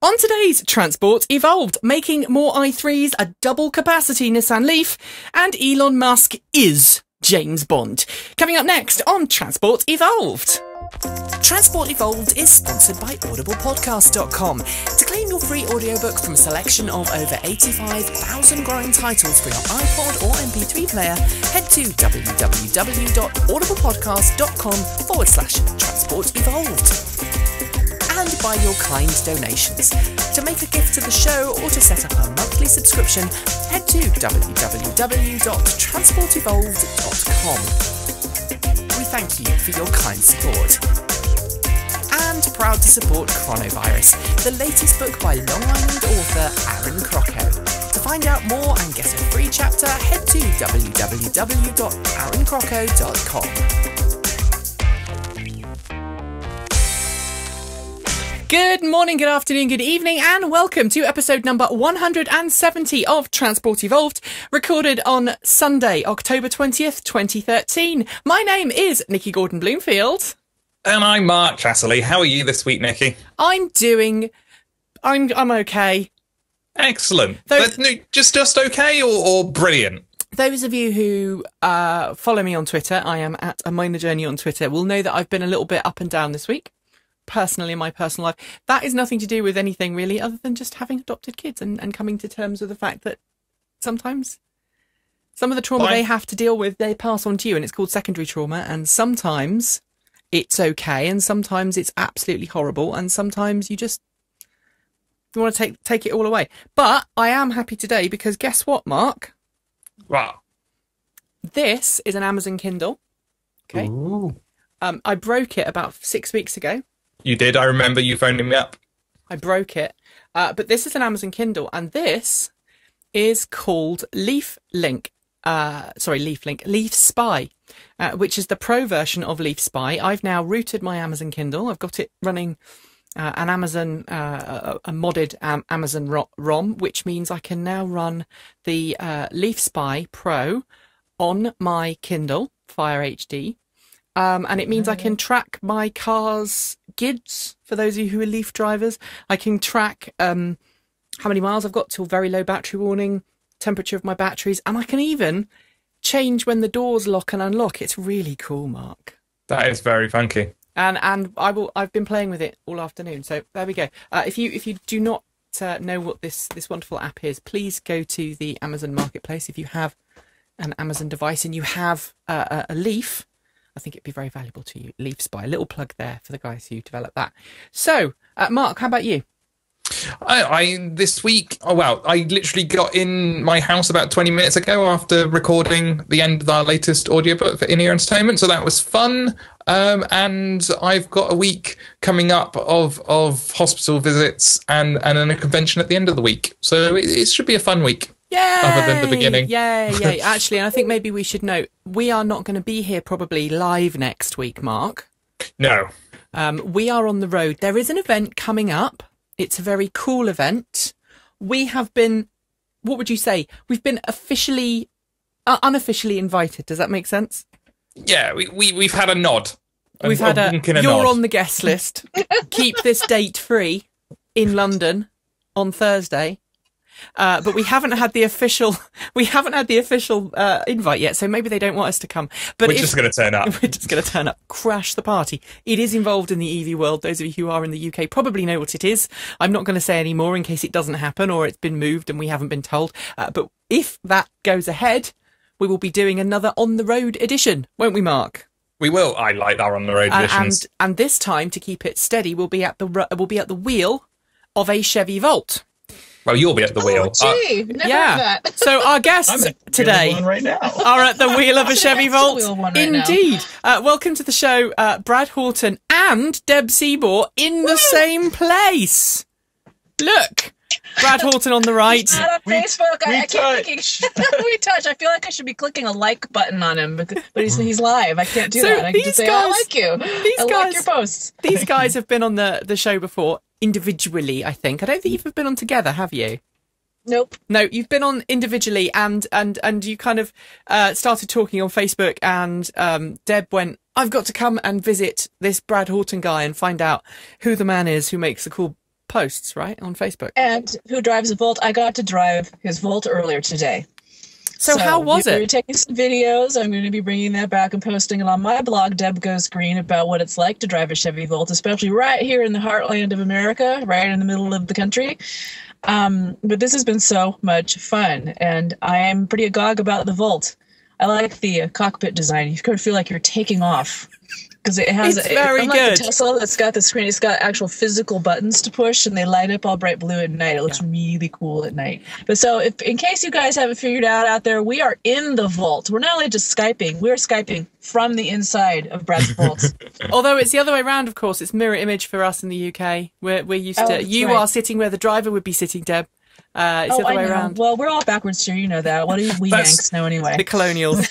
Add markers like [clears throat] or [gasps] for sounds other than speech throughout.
On today's Transport Evolved, making more i3s a double capacity Nissan Leaf, and Elon Musk is James Bond. Coming up next on Transport Evolved. Transport Evolved is sponsored by audiblepodcast.com. To claim your free audiobook from a selection of over 85,000 growing titles for your iPod or MP3 player, head to www.audiblepodcast.com forward slash transport evolved and by your kind donations. To make a gift to the show or to set up a monthly subscription, head to www.transportevolved.com. We thank you for your kind support. And proud to support Chronovirus, the latest book by Long Island author Aaron Crocco. To find out more and get a free chapter, head to www.aaroncrocco.com. Good morning, good afternoon, good evening, and welcome to episode number 170 of Transport Evolved, recorded on Sunday, October 20th, 2013. My name is Nikki Gordon Bloomfield. And I'm Mark Chatterley. How are you this week, Nikki? I'm doing. I'm I'm okay. Excellent. Those, just just okay or, or brilliant? Those of you who uh, follow me on Twitter, I am at a minor journey on Twitter, will know that I've been a little bit up and down this week personally in my personal life. That is nothing to do with anything really, other than just having adopted kids and, and coming to terms with the fact that sometimes some of the trauma they have to deal with, they pass on to you, and it's called secondary trauma. And sometimes it's okay, and sometimes it's absolutely horrible, and sometimes you just you want to take take it all away. But I am happy today because guess what, Mark? Wow. This is an Amazon Kindle. Okay. Um, I broke it about six weeks ago. You did. I remember you phoning me up. I broke it. Uh, but this is an Amazon Kindle, and this is called Leaf Link. Uh, sorry, Leaf Link, Leaf Spy, uh, which is the pro version of Leaf Spy. I've now rooted my Amazon Kindle. I've got it running uh, an Amazon, uh, a, a, modded um, Amazon ROM, which means I can now run the uh, Leaf Spy Pro on my Kindle Fire HD um, and it means I can track my car's GIDs for those of you who are Leaf drivers. I can track um, how many miles I've got till very low battery warning, temperature of my batteries, and I can even change when the doors lock and unlock. It's really cool, Mark. That is very funky. And and I will. I've been playing with it all afternoon. So there we go. Uh, if you if you do not uh, know what this this wonderful app is, please go to the Amazon Marketplace. If you have an Amazon device and you have uh, a Leaf, I think it'd be very valuable to you. Leaf Spy, a little plug there for the guys who developed that. So, uh, Mark, how about you? I, I, this week oh well i literally got in my house about 20 minutes ago after recording the end of our latest audiobook for in-ear entertainment so that was fun um, and i've got a week coming up of of hospital visits and and a convention at the end of the week so it, it should be a fun week yeah. Other than the beginning. Yeah, yeah. [laughs] Actually, and I think maybe we should note we are not going to be here probably live next week, Mark. No. Um, we are on the road. There is an event coming up. It's a very cool event. We have been, what would you say? We've been officially, uh, unofficially invited. Does that make sense? Yeah, we, we, we've had a nod. We've had a, a you're nod. on the guest list. [laughs] Keep this date free in London on Thursday. Uh, but we haven't had the official [laughs] we haven't had the official uh, invite yet, so maybe they don't want us to come. But we're if, just going to turn up. [laughs] We're just going to turn up, crash the party. It is involved in the EV world. Those of you who are in the UK probably know what it is. I'm not going to say any more in case it doesn't happen or it's been moved and we haven't been told. Uh, but if that goes ahead, we will be doing another on the road edition, won't we, Mark? We will. I like our on the road editions. And, and this time, to keep it steady, we'll be at the we'll be at the wheel of a Chevy Volt. Well, you'll be at the wheel. Oh, gee, uh, yeah. [laughs] so our guests today right are at the wheel of a [laughs] Chevy Volt. Right Indeed. Uh, welcome to the show, uh, Brad Horton and Deb Seymour in the same place. Look. Brad Horton on the right. Not on Facebook. We, I, I can't clicking, [laughs] we touch. I feel like I should be clicking a like button on him, but, but he's, he's live. I can't do so that. I can just say, guys, I like you. These I guys, like your posts. These guys have been on the, the show before individually, I think. I don't think you've been on together, have you? Nope. No, you've been on individually, and and and you kind of uh, started talking on Facebook, and um, Deb went, "I've got to come and visit this Brad Horton guy and find out who the man is who makes the cool posts, right, on Facebook. And who drives a Volt? I got to drive his Volt earlier today. So, so how was it? We were taking some videos. I'm going to be bringing that back and posting it on my blog, Deb Goes Green, about what it's like to drive a Chevy Volt, especially right here in the heartland of America, right in the middle of the country. Um, but this has been so much fun, and I am pretty agog about the Volt. I like the uh, cockpit design. You kind of feel like you're taking off because it has it's a, very unlike good. The Tesla that's got the screen. It's got actual physical buttons to push, and they light up all bright blue at night. It looks yeah. really cool at night. But so, if in case you guys haven't figured out out there, we are in the Volt. We're not only just skyping; we're skyping from the inside of Brad's Volt. [laughs] Although it's the other way around, of course. It's mirror image for us in the UK. We're we're used oh, to. You right. are sitting where the driver would be sitting, Deb. Uh, it's oh, the other I way know. around. Well, we're all backwards here. You know that. What do [laughs] we Yanks know anyway? The colonials.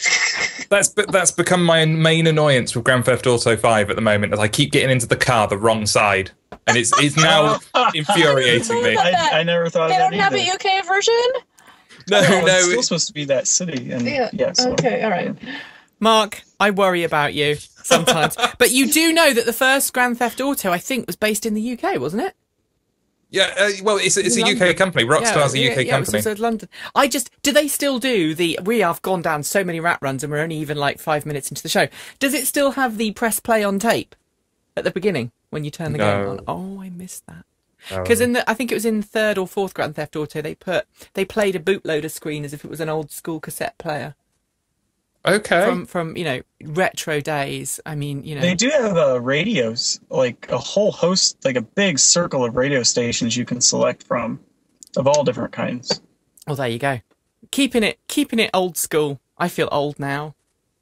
[laughs] that's that's become my main annoyance with Grand Theft Auto Five at the moment. As I keep getting into the car the wrong side, and it's it's now [laughs] infuriating me. I, I, never thought they of that. don't have a UK version. No, no, no, it's still supposed to be that city. And yeah, yeah so, okay, all right. Mark, I worry about you sometimes, but you do know that the first Grand Theft Auto, I think, was based in the UK, wasn't it? Yeah, uh, well, it's it's a London. UK company. Rockstar's yeah, a UK yeah, company. Yeah, London. I just do they still do the? We have gone down so many rat runs, and we're only even like five minutes into the show. Does it still have the press play on tape at the beginning when you turn the no. game on? Oh, I missed that. Because in the, I think it was in third or fourth Grand Theft Auto, they put they played a bootloader screen as if it was an old school cassette player. Okay. From from you know retro days. I mean you know they do have uh, radios, like a whole host, like a big circle of radio stations you can select from, of all different kinds. Well, there you go. Keeping it keeping it old school. I feel old now.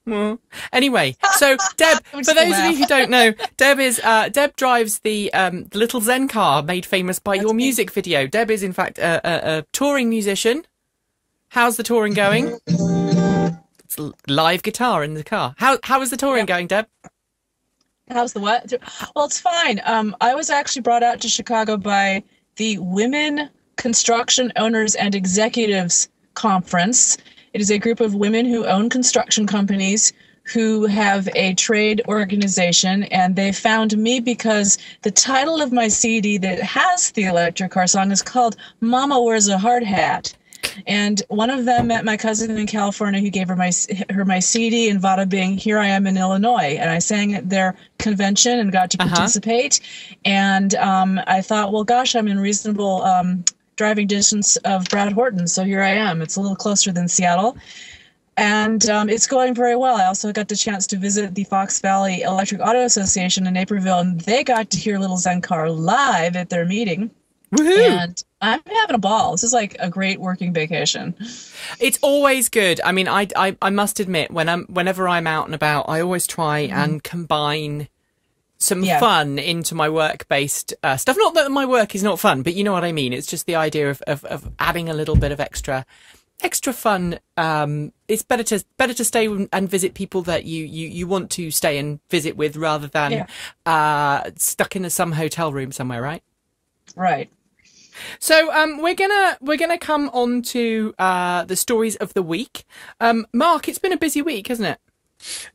Well, anyway, so [laughs] Deb, for those of you who don't know, Deb is uh, Deb drives the um, the little Zen car made famous by That's your me. music video. Deb is in fact a, a, a touring musician. How's the touring going? [laughs] It's live guitar in the car. How how is the touring yeah. going, Deb? How's the what? Well, it's fine. Um, I was actually brought out to Chicago by the Women Construction Owners and Executives Conference. It is a group of women who own construction companies who have a trade organization, and they found me because the title of my CD that has the electric car song is called "Mama Wears a Hard Hat." And one of them met my cousin in California who gave her my her my CD in Vada Bing. Here I am in Illinois, and I sang at their convention and got to participate. Uh-huh. And um, I thought, well, gosh, I'm in reasonable um, driving distance of Brad Horton, so here I am. It's a little closer than Seattle. And um, it's going very well. I also got the chance to visit the Fox Valley Electric Auto Association in Naperville, and they got to hear Little Zen Car live at their meeting. Woo-hoo. And I'm having a ball. This is like a great working vacation. It's always good. I mean, I, I, I must admit, when I'm, whenever I'm out and about, I always try mm-hmm. and combine some yeah. fun into my work based uh, stuff. Not that my work is not fun, but you know what I mean. It's just the idea of, of, of adding a little bit of extra extra fun. Um, it's better to better to stay and visit people that you, you, you want to stay and visit with rather than yeah. uh, stuck in a, some hotel room somewhere, right? Right. So um, we're gonna we're gonna come on to uh, the stories of the week. Um, Mark, it's been a busy week, hasn't it?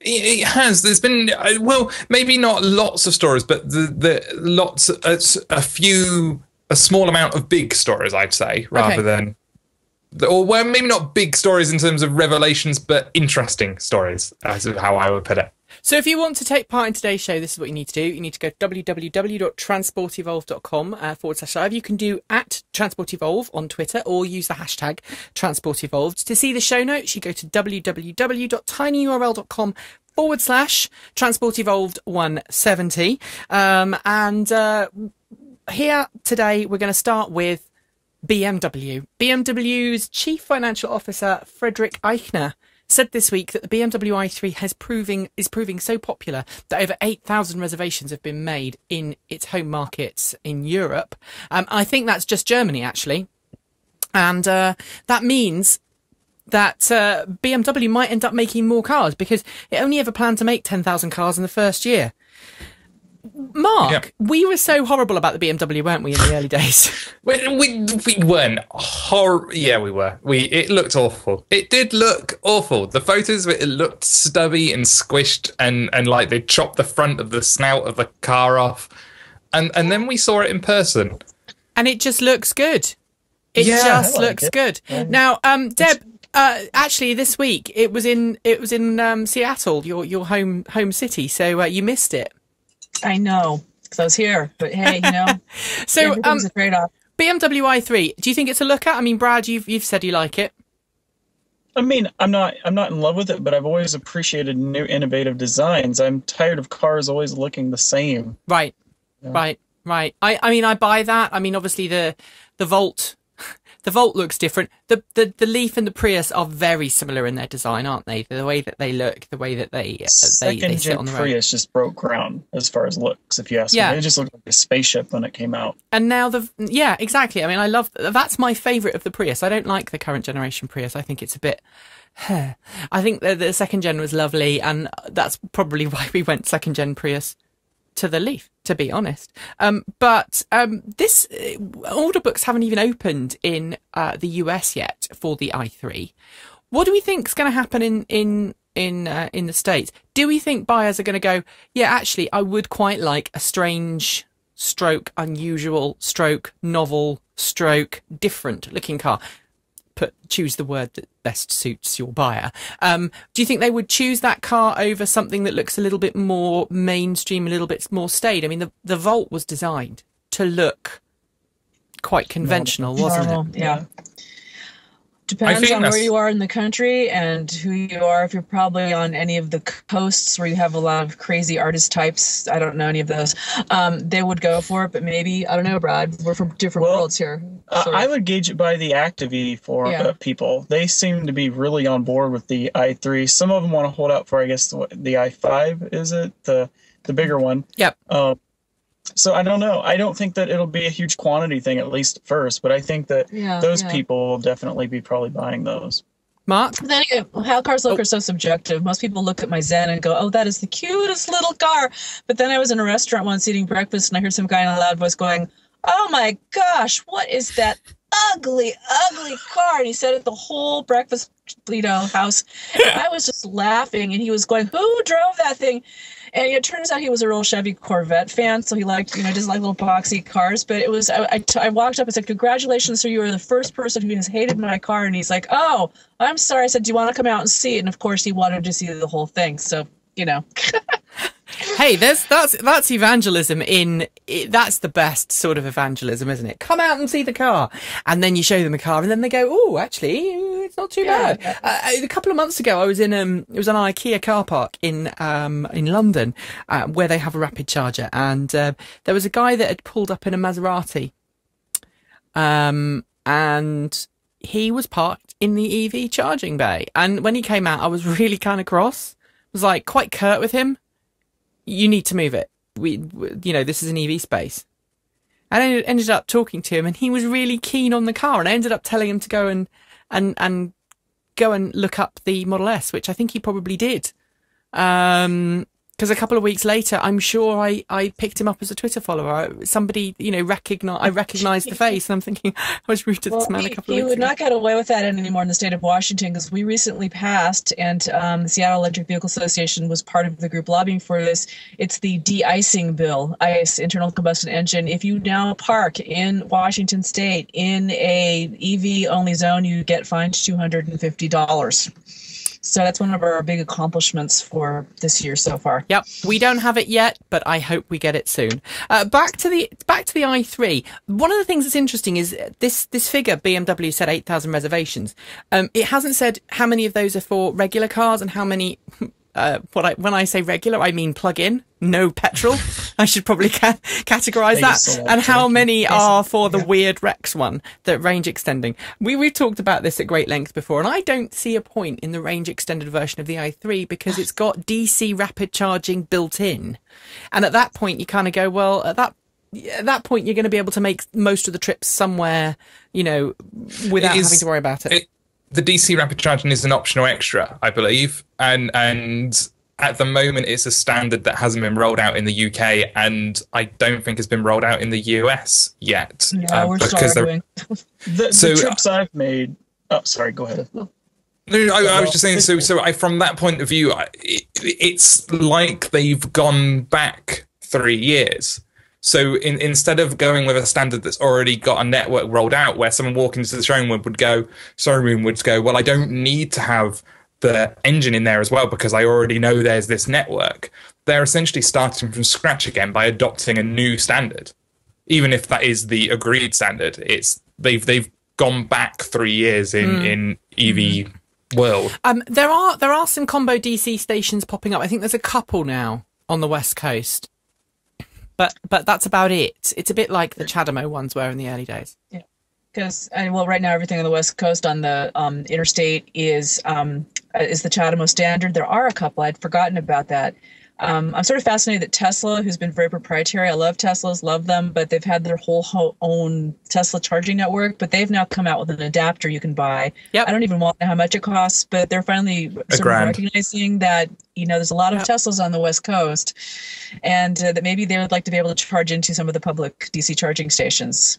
It has. There's been uh, well, maybe not lots of stories, but the the lots a, a few a small amount of big stories, I'd say, rather okay. than or well, maybe not big stories in terms of revelations, but interesting stories, as of how I would put it. So if you want to take part in today's show, this is what you need to do. You need to go to www.transportevolve.com uh, forward slash live. You can do at transportevolve on Twitter or use the hashtag transportevolved. To see the show notes, you go to www.tinyurl.com forward slash transportevolved 170. Um, and uh, here today, we're going to start with BMW. BMW's chief financial officer, Frederick Eichiner, said this week that the BMW i3 has proving is proving so popular that over 8,000 reservations have been made in its home markets in Europe. Um, I think that's just Germany actually, and uh, that means that uh, BMW might end up making more cars because it only ever planned to make 10,000 cars in the first year. Mark, yeah. we were so horrible about the BMW, weren't we, in the early [laughs] days? we, we, we weren't hor. Yeah, we were. We it looked awful. It did look awful. The photos it looked stubby and squished, and and like they chopped the front of the snout of the car off, and and then we saw it in person, and it just looks good. It Yeah, just like looks it. good. Yeah. Now, um, Deb, uh, actually, this week it was in it was in um, Seattle, your your home home city. So uh, you missed it. I know because I was here, but hey, you know, [laughs] So um, a trade off. BMW i3. Do you think it's a look at? I mean, Brad, you've you've said you like it. I mean, I'm not I'm not in love with it, but I've always appreciated new innovative designs. I'm tired of cars always looking the same. Right, Yeah. right, right. I, I mean, I buy that. I mean, obviously the the Volt, the Volt looks different. The, the the Leaf and the Prius are very similar in their design, aren't they? The way that they look, the way that they uh, they, they sit on the road. Prius just broke ground as far as looks. If you ask Yeah. me, it just looked like a spaceship when it came out. And now the yeah, exactly. I mean, I love that's my favorite of the Prius. I don't like the current generation Prius. I think it's a bit. [sighs] I think the, the second gen was lovely, and that's probably [laughs] why we went second gen Prius to the Leaf, to be honest. Um, but um, this uh, order books haven't even opened in uh, the US yet for the i3. What do we think is going to happen in in in uh, in the states? Do we think buyers are going to go? Yeah, actually, I would quite like a strange, stroke, unusual, stroke, novel, stroke, different looking car. Put choose the word that best suits your buyer. Um, do you think they would choose that car over something that looks a little bit more mainstream, a little bit more staid? I mean, the the Volt was designed to look quite conventional, wasn't it? Yeah. Depends think on where you are in the country and who you are. If you're probably on any of the coasts where you have a lot of crazy artist types, I don't know any of those. Um, they would go for it, but maybe I don't know, Brad. We're from different Well, worlds here. Uh, I would gauge it by the ActiveE for Yeah. uh, people. They seem to be really on board with the i3. Some of them want to hold out for, I guess, the, the i5. Is it the the bigger one? Yep. Uh, so I don't know. I don't think that it'll be a huge quantity thing at least at first, but I think that Yeah, those yeah. people will definitely be probably buying those. Mark, then again, how cars look Oh. are so subjective. Most people look at my Zen and go, "Oh, that is the cutest little car." But then I was in a restaurant once eating breakfast, and I heard some guy in a loud voice going, "Oh my gosh, what is that ugly, ugly car?" And he said it the whole breakfast, you know, house. And I was just laughing, and he was going, "Who drove that thing?" And it turns out he was a real Chevy Corvette fan, so he liked, you know, just like little boxy cars. But it was, I, I, t- I walked up and said, "Congratulations, sir! You are the first person who has hated my car." And he's like, "Oh, I'm sorry." I said, "Do you want to come out and see it?" And of course, he wanted to see the whole thing. So, you know, [laughs] hey, there's that's that's evangelism in it, that's the best sort of evangelism, isn't it? Come out and see the car, and then you show them the car, and then they go, "Oh, actually, it's not too Yeah, bad." Uh, a couple of months ago, I was in um, it was an IKEA car park in um in London, uh, where they have a rapid charger, and uh, there was a guy that had pulled up in a Maserati, um, and he was parked in the EV charging bay, and when he came out, I was [laughs] really kind of cross. Was like quite curt with him you need to move it. We, you know, this is an EV space. And I ended- ended up talking to him, and he was really keen on the car. And I ended up telling him to go and and and go and look up the Model S, which I think he probably did. Um, because a couple of weeks later, I'm sure I, I picked him up as a Twitter follower. Somebody, you know, recognize I recognised the face, and I'm thinking [laughs] I was rude to this well, man a couple he of weeks would ago. not get away with that anymore in the state of Washington because we recently passed, and um, the Seattle Electric Vehicle Association was part of the group lobbying for this. It's the de-icing bill, ICE, internal combustion engine. If you now park in Washington State in a EV-only zone, you get fined two hundred and fifty dollars. So that's one of our big accomplishments for this year so far. Yep, we don't have it yet, but I hope we get it soon. Uh, back to the back to the i3. One of the things that's interesting is this this figure BMW said eight thousand reservations. Um, it hasn't said how many of those are for regular cars and how many. Uh, what I when I say regular, I mean plug-in, no petrol. [laughs] I should probably ca- categorize that. Diesel, And how many are for the yeah. weird Rex one, the range extending? We we've talked about this at great length before, and I don't see a point in the range extended version of the i3 because it's got DC rapid charging built in, and at that point you kind of go, well, at that at that point you're going to be able to make most of the trips somewhere, you know, without is- having to worry about it. it, the DC rapid charging is an optional extra, I believe, and and at the moment it's a standard that hasn't been rolled out in the UK, and I don't think has been rolled out in the US yet. No, uh, we're still because. The, [laughs] So- the trips I've made. Oh, sorry. Go ahead. No, no, I, I was just saying. So, so I, from that point of view, I, it, it's like they've gone back three years So in, instead of going with a standard that's already got a network rolled out, where someone walking into the showroom would, would go, showroom would go, well, I don't need to have the engine in there as well because I already know there's this network. They're essentially starting from scratch again by adopting a new standard, even if that is the agreed standard. It's they've they've gone back three years in Mm. in EV world. Um, there are there are some combo DC stations popping up. I think there's a couple now on the west coast, but but that's about it. It's a bit like the CHAdeMO ones were in the early days. Yeah. Because well, right now everything on the west coast on the um, interstate is um, is the CHAdeMO standard. There are a couple I'd forgotten about that. Um, I'm sort of fascinated that Tesla, who's been very proprietary, I love Teslas, love them, but they've had their whole ho- own Tesla charging network. But they've now come out with an adapter you can buy. Yep. I don't even want to know how much it costs, but they're finally sort of recognizing that you know there's a lot of Yep. Teslas on the west coast, and uh, that maybe they would like to be able to charge into some of the public DC charging stations.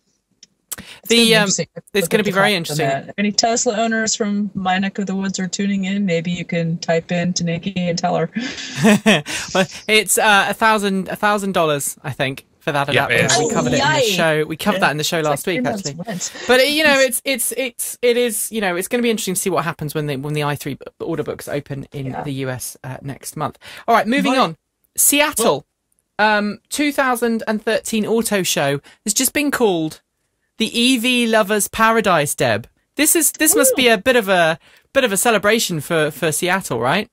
It's The, gonna be um, it's gonna be very interesting. that. Any Tesla owners from my neck of the woods are tuning in, maybe you can type in to Nikki and tell her. [laughs] well, it's uh, a thousand a thousand dollars, I think, for that Yeah, adapter. it is. we covered it in the Oh, show. We covered that in the show last Like week, actually. rent. But you know, [laughs] it's it's it's it is you know it's going to be interesting to see what happens when the when the i3 b- order books open in Yeah. the US uh, next month. All right, moving Right. on. Seattle, um, 2013 auto show has just been called the EV lovers paradise. Deb, this is this must be a bit of a bit of a celebration for for Seattle, right?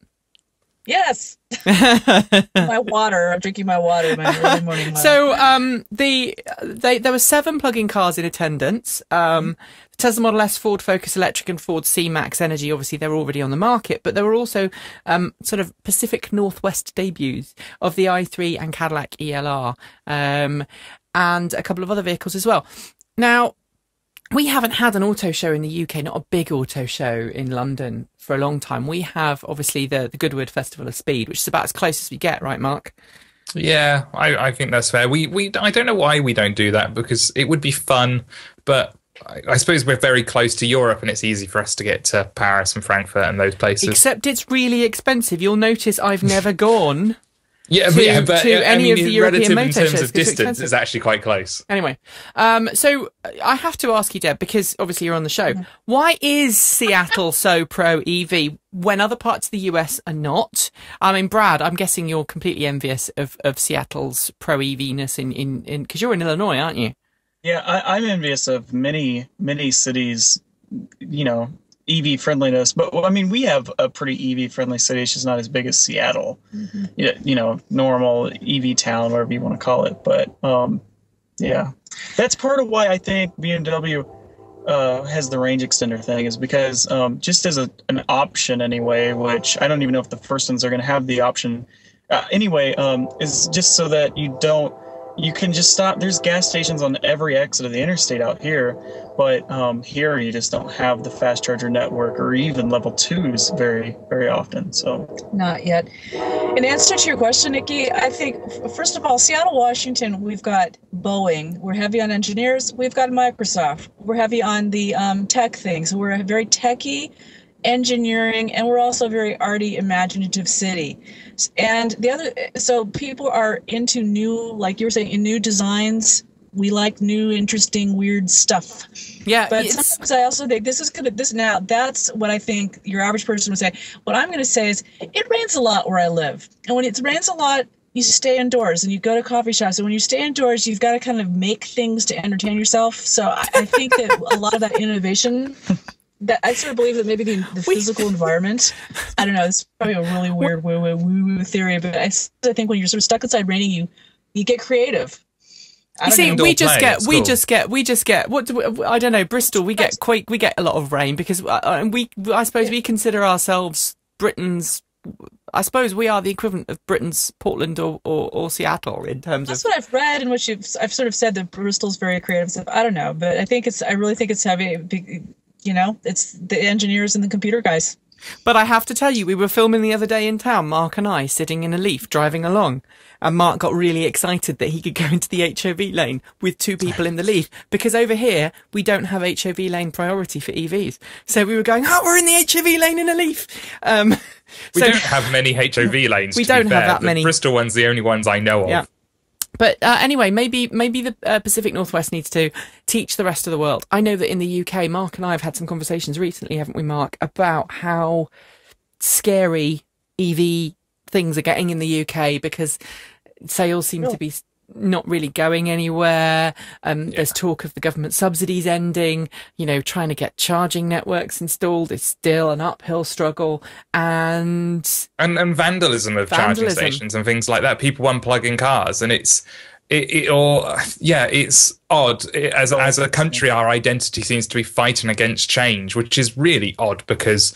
Yes, [laughs] my water. I'm drinking my water. My early [laughs] morning. Water. So um, the they there were seven plug-in cars in attendance. Um, Tesla Model S, Ford Focus Electric, and Ford C Max Energy. Obviously, they're already on the market, but there were also um, sort of Pacific Northwest debuts of the i3 and Cadillac ELR, um, and a couple of other vehicles as well. Now, we haven't had an auto show in the UK, not a big auto show in London for a long time. We have obviously the the Goodwood Festival of Speed, which is about as close as we get, right, Mark? Yeah, I, I think that's fair. We we I don't know why we don't do that because it would be fun, but I, I suppose we're very close to Europe and it's easy for us to get to Paris and Frankfurt and those places. Except it's really expensive. You'll notice I've never [laughs] gone. Yeah, to- but, yeah, but to I any mean, of the European relative in motor terms shows, of it's distance, expensive. it's actually quite close. Anyway, um, so I have to ask you, Deb, because obviously you're on the show. Why is Seattle so pro EV when other parts of the US are not? I mean, Brad, I'm guessing you're completely envious of, of Seattle's pro EV-ness in in in because you're in Illinois, aren't you? Yeah, I, I'm envious of many, many cities, you know, EV friendliness. But I mean, we have a pretty EV friendly city. It's just not as big as Seattle. Yeah, you know, normal EV town, whatever you want to call it. But um, yeah, that's part of why I think BMW uh, has the range extender thing is because um, just as a, an option anyway, which I don't even know if the first ones are going to have the option. Uh, anyway, um, is just so that you don't you can just stop. There's gas stations on every exit of the interstate out here, but um, here you just don't have the fast charger network or even level twos very, very often. So Not yet. In answer to your question, Nikki, I think first of all, Seattle, Washington, we've got Boeing. We're heavy on engineers. We've got Microsoft. We're heavy on the um, tech things. We're a very techy, engineering, and we're also a very arty, imaginative city. And the other, so people are into new, like you were saying, in new designs. We like new, interesting, weird stuff. Yeah, But sometimes I also think this is gonna this now that's what I think your average person would say. What I'm gonna say is it rains a lot where I live. And when it rains a lot, you stay indoors and you go to coffee shops. And when you stay indoors, you've got to kind of make things to entertain yourself. So I, I think that a lot of that innovation that I sort of believe that maybe the, the physical environment, I don't know, it's probably a really weird woo woo woo woo theory, but I think when you're sort of stuck inside raining, you you get creative. You see, know. We just play get, at we school. just get, we just get. What do we, I don't know. Bristol, we get quite, we get a lot of rain because uh, uh, we, I suppose, we consider ourselves Britain's. I suppose we are the equivalent of Britain's Portland or, or, or Seattle in terms That's of. That's what I've read, and what you've I've sort of said that Bristol's very creative stuff. I don't know, but I think it's I really think it's heavy. Be- You know, it's the engineers and the computer guys. But I have to tell you, we were filming the other day in town, Mark and I, sitting in a Leaf driving along. And Mark got really excited that he could go [laughs] into the HOV lane with two people in the Leaf because over here we don't have HOV lane priority for EVs. So we were going, oh, we're in the HOV lane in a Leaf. Um, [laughs] We so, don't have many HOV lanes. [laughs] We to don't have fair. that The many. Bristol one's the only ones I know of. Yeah. But uh, anyway, maybe maybe the uh, Pacific Northwest needs to teach the rest of the world. I know that in the UK, Mark and I have had some conversations recently, haven't we, Mark, about how scary EV things are getting in the UK because sales seem to be not really going anywhere. Um, There's talk of the government subsidies ending. You know, trying to get charging networks installed is still an uphill struggle. And and and vandalism of Vandalism. charging stations and things like that. People unplugging cars, and it's it, it or yeah, it's odd. It, as as a country, our identity seems to be fighting against change, which is really odd because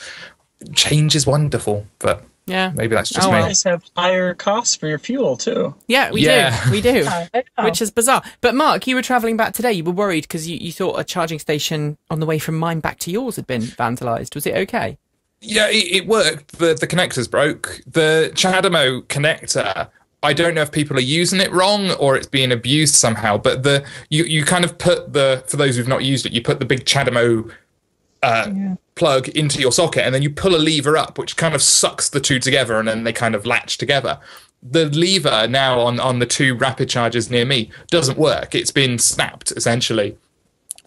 change is wonderful, but yeah, maybe that's just Oh, me. well. You guys have higher costs for your fuel too. yeah, we Yeah. do, we do. [laughs] I. Which is bizarre. But Mark, you were travelling back today. You were worried because you, you thought a charging station on the way from mine back to yours had been vandalised. Was it okay? Yeah, it, it worked. The the connectors broke. The CHAdeMO connector. I don't know if people are using it wrong or it's being abused somehow. But the you you kind of put the for those who've not used it, you put the big CHAdeMO uh, plug into your socket, and then you pull a lever up, which kind of sucks the two together, and then they kind of latch together. The lever now on on the two rapid chargers near me doesn't work. It's been snapped essentially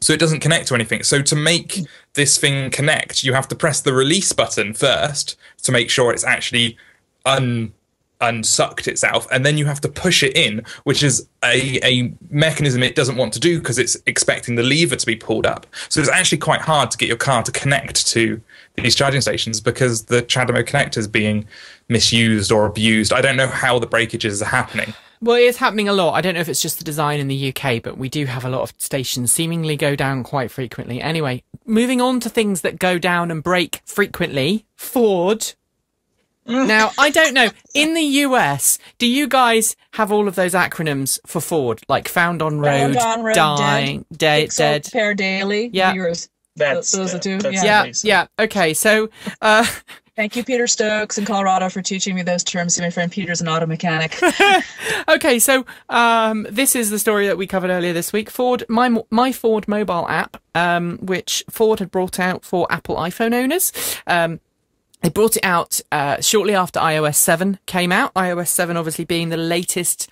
so it doesn't connect to anything. So to make this thing connect, you have to press the release button first to make sure it's actually un unsucked itself, and then you have to push it in, which is a, a mechanism it doesn't want to do because it's expecting the lever to be pulled up. So it's actually quite hard to get your car to connect to these charging stations because the CHAdeMO connector is being misused or abused. I don't know how the breakages are happening. Well, it's happening a lot. I don't know if it's just the design in the UK, but we do have a lot of stations seemingly go down quite frequently. Anyway, moving on to things that go down and break frequently. Ford. Now, I don't know. In the US, do you guys have all of those acronyms for Ford? Like found on road, Found on road, dying, dead, Pixel dead. Pair daily. Yeah. Yours. That's those are two, that's Yeah, amazing. yeah. Okay, so uh, [laughs] Thank you, Peter Stokes in Colorado, for teaching me those terms. My friend Peter's an auto mechanic. [laughs] Okay, so um, this is the story that we covered earlier this week. Ford, my my Ford mobile app, um, which Ford had brought out for Apple iPhone owners. Um, they brought it out uh, shortly after iOS 7 came out. iOS 7 obviously being the latest,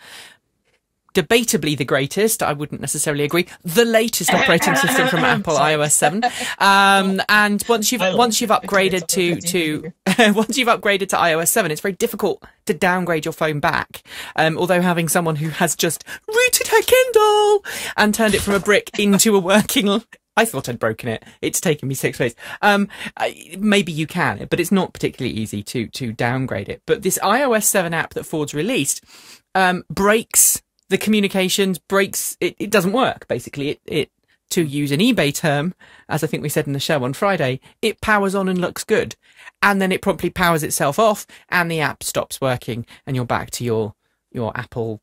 debatably the greatest. I wouldn't necessarily agree. The latest operating system from [laughs] Apple, iOS 7. [laughs] Um, and once you've [laughs] once you've upgraded to to once you've upgraded to iOS 7, it's very difficult to downgrade your phone back. Um, although having someone who has just rooted her Kindle and turned it from a brick into a working. I thought I'd broken it. It's taken me six days. Um, maybe you can, but it's not particularly easy to to downgrade it. But this iOS 7 app that Ford's released um, breaks the communications, breaks it. It doesn't work. Basically, it it to use an eBay term, as I think we said in the show on Friday, it powers on and looks good, and then it promptly powers itself off, and the app stops working, and you're back to your your Apple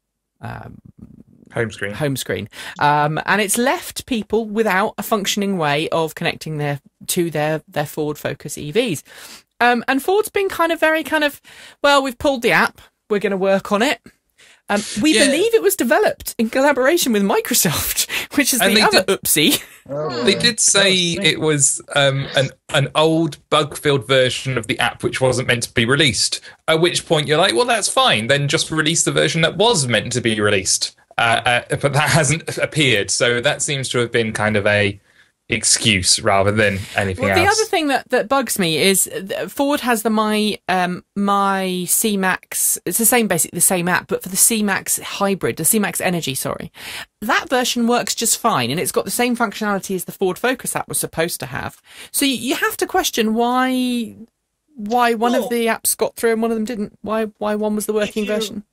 Home screen. home screen. Um, and it's left people without a functioning way of connecting their to their their Ford Focus EVs. Um, and Ford's been kind of very kind of well, we've pulled the app, we're going to work on it. Um, we Yeah. believe it was developed in collaboration with Microsoft, [laughs] which is And the other did- oopsie. They did say it was um, an an old bug-filled version of the app which wasn't meant to be released. At which point you're like, well, that's fine. Then just release the version that was meant to be released. Uh, uh, but that hasn't [laughs] appeared, so that seems to have been kind of a excuse rather than anything Well, else. the other thing that, that bugs me is that Ford has the my um my C Max. It's the same basically the same app, but for the C Max hybrid, the C Max Energy. Sorry, that version works just fine, and it's got the same functionality as the Ford Focus app was supposed to have. So you, you have to question why why one Well- of the apps got through and one of them didn't. Why why one was the working you- version?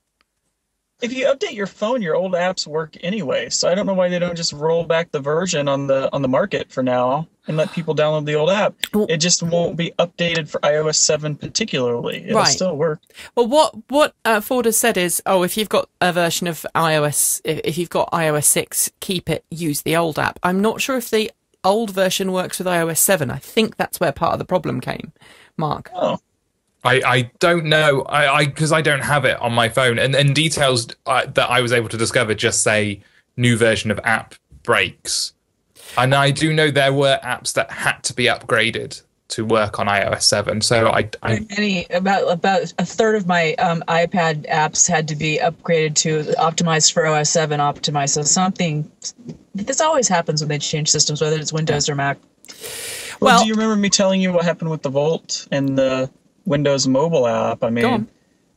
If you update your phone, your old apps work anyway. So I don't know why they don't just roll back the version on the on the market for now and let people download the old app. It just won't be updated for iOS 7 particularly. It'll Right. still work. Well, what what uh, Ford has said is, oh, if you've got a version of iOS, if, if you've got iOS six, keep it. Use the old app. I'm not sure if the old version works with iOS seven. I think that's where part of the problem came. Mark. Oh, I, I don't know I I because I, don't have it on my phone and and details uh, that I was able to discover just say new version of app breaks and I do know there were apps that had to be upgraded to work on iOS 7. So I, I Many about about a third of my um, iPad apps had to be upgraded to optimized for OS 7, optimized. So something. This always happens when they change systems, whether it's Windows or Mac. Well, Well- do you remember me telling you what happened with the Volt and the Windows mobile app? I mean,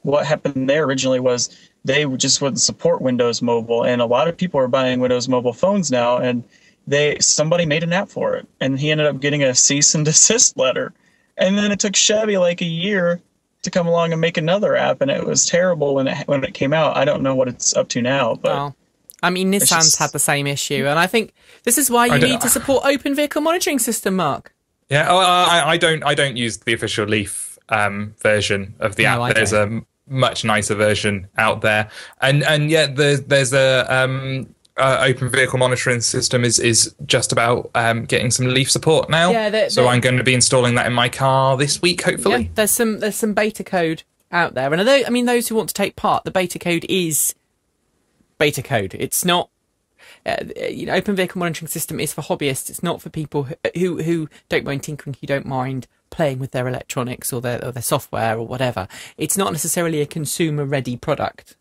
what happened there originally was they just wouldn't support Windows Mobile, and a lot of people are buying Windows Mobile phones now, and they somebody made an app for it, and he ended up getting a cease and [laughs] desist letter, and then it took Chevy like a year to come along and make another app, and it was terrible when it when it came out. I don't know what it's up to now, but Well, I mean, Nissan's just- had the same issue, and I think this is why you need to support open vehicle monitoring system, Mark. Yeah, oh, I, I don't. I don't use the official Leaf um, version of the No, app. There's a much nicer version out there, and and yet there's there's a um, uh, open vehicle monitoring system is is just about um, getting some Leaf support now. Yeah, they're- so they're- I'm going to be installing that in my car this week, hopefully. Yeah, there's some there's some beta code out there, and although I mean those who want to take part, the beta code is beta code. It's not. Uh, you know, open vehicle monitoring system is for hobbyists. It's not for people who who, who don't mind tinkering, who don't mind playing with their electronics or their or their software or whatever. It's not necessarily a consumer ready product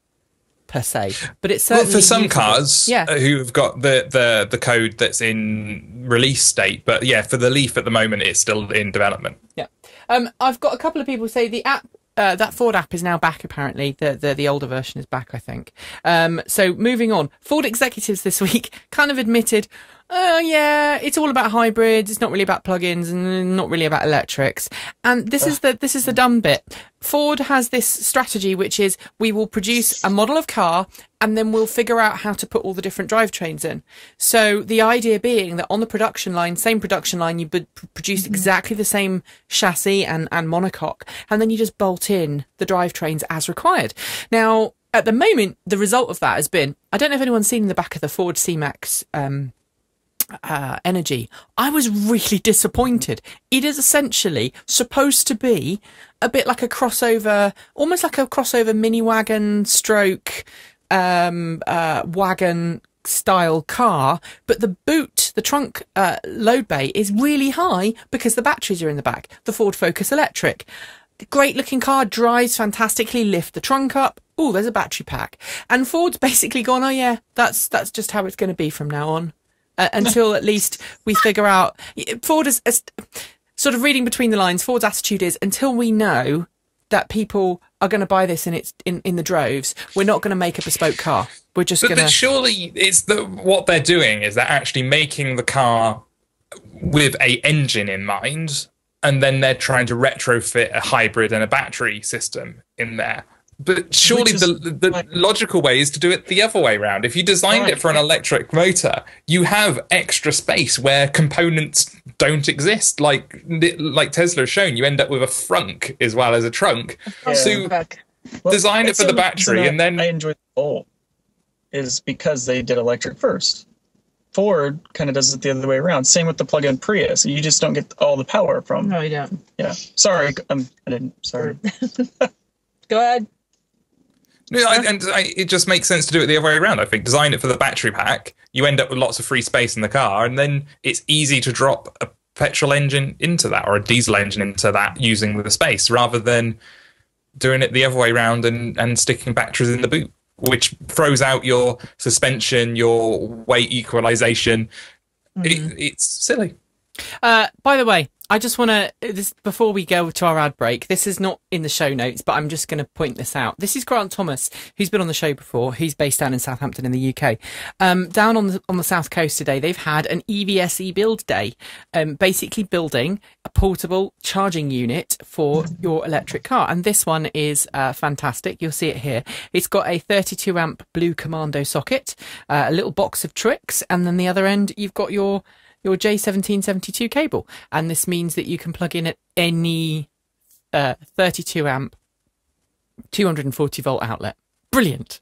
per se, but it's Well, certainly for some cars Yeah. uh, who've got the, the, the code that's in release state, but yeah, for the Leaf at the moment, it's still in development. Yeah. Um, I've got a couple of people say the app, uh, that Ford app is now back. Apparently, the the, the older version is back. I think. Um, so moving on, Ford executives this [laughs] week kind of admitted, oh yeah, it's all about hybrids. It's not really about plugins and not really about electrics. And this is the this is the dumb bit. Ford has this strategy, which is we will produce a model of car and then we'll figure out how to put all the different drivetrains in. So the idea being that on the production line, same production line, you produce exactly the same chassis and, and monocoque, and then you just bolt in the drivetrains as required. Now, at the moment, the result of that has been, I don't know if anyone's seen the back of the Ford C-Max, um, uh, energy. I was really [laughs] disappointed. It is essentially supposed to be a bit like a crossover, almost like a crossover mini wagon stroke um, uh, wagon style car, but the boot, the trunk uh, load bay is really high because the batteries are in the back. The Ford Focus Electric. Great looking car, drives fantastically, lift the trunk up. Oh, there's a battery pack. And Ford's [laughs] basically gone, oh yeah, that's, that's just how it's going to be from now on. Uh, until at least we figure out, Ford is, is sort of reading between the lines. Ford's attitude is until we know that people are going to buy this in its in, in the droves, we're not going to make a bespoke car. We're just going but to. surely it's the what they're doing is they're actually making the car with a engine in mind, and then they're trying to retrofit a hybrid and a battery system in there. But surely is the the like- logical way is to do it the other way around. If you designed it for an electric motor, you have extra space where components don't exist. Like like Tesla has shown, you end up with a frunk as well as a trunk. Yeah. So Well, Design it for the battery and then- I enjoy the Volt is because they did electric first. Ford kind of does it the other way around. Same with the plug-in Prius. You just don't get all the power from. No, you don't. Yeah. Sorry, um, I didn't. Sorry. [laughs] Go ahead. No, I, and I, it just makes sense to do it the other way around. I think design it for the battery pack. You end up with lots of free space in the car, and then it's easy to drop a petrol engine into that or a diesel engine into that using the space, rather than doing it the other way around and, and sticking batteries in the boot, which throws out your suspension, your weight equalization. It, it's silly. Uh, by the way, I just want to this before we go to our ad break. This is not in the show notes, but I'm just going to point this out. This is Grant Thomas, who's been on the show before. He's based down in Southampton in the UK. Um, down on the on the south coast today, they've had an EVSE build day, um, basically building a portable charging unit for your electric car. And this one is uh, fantastic. You'll see it here. It's got a 32 amp blue commando socket, uh, a little box of tricks, and then the other end you've got your your J1772 cable. And this means that you can plug in at any uh, 32 amp, 240 volt outlet. Brilliant.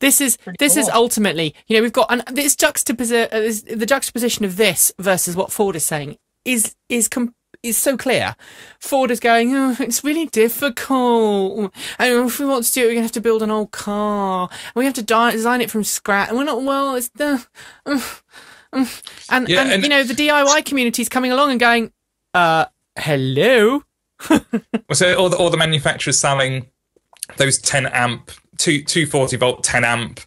This is this is ultimately, you know, we've got and this juxtaposi- uh, this, the juxtaposition of this versus what Ford is saying is is com- is so clear. Ford is going, oh, it's really difficult. And if we want to do it, we're gonna have to build an old car. And we have to di- design it from scratch. And we're not well. It's the [laughs] and, Yeah, and, and- you know the DIY community is coming along and going, uh, Hello. [laughs] so all the, all the manufacturers selling those 10 amp, two, 240 volt 10 amp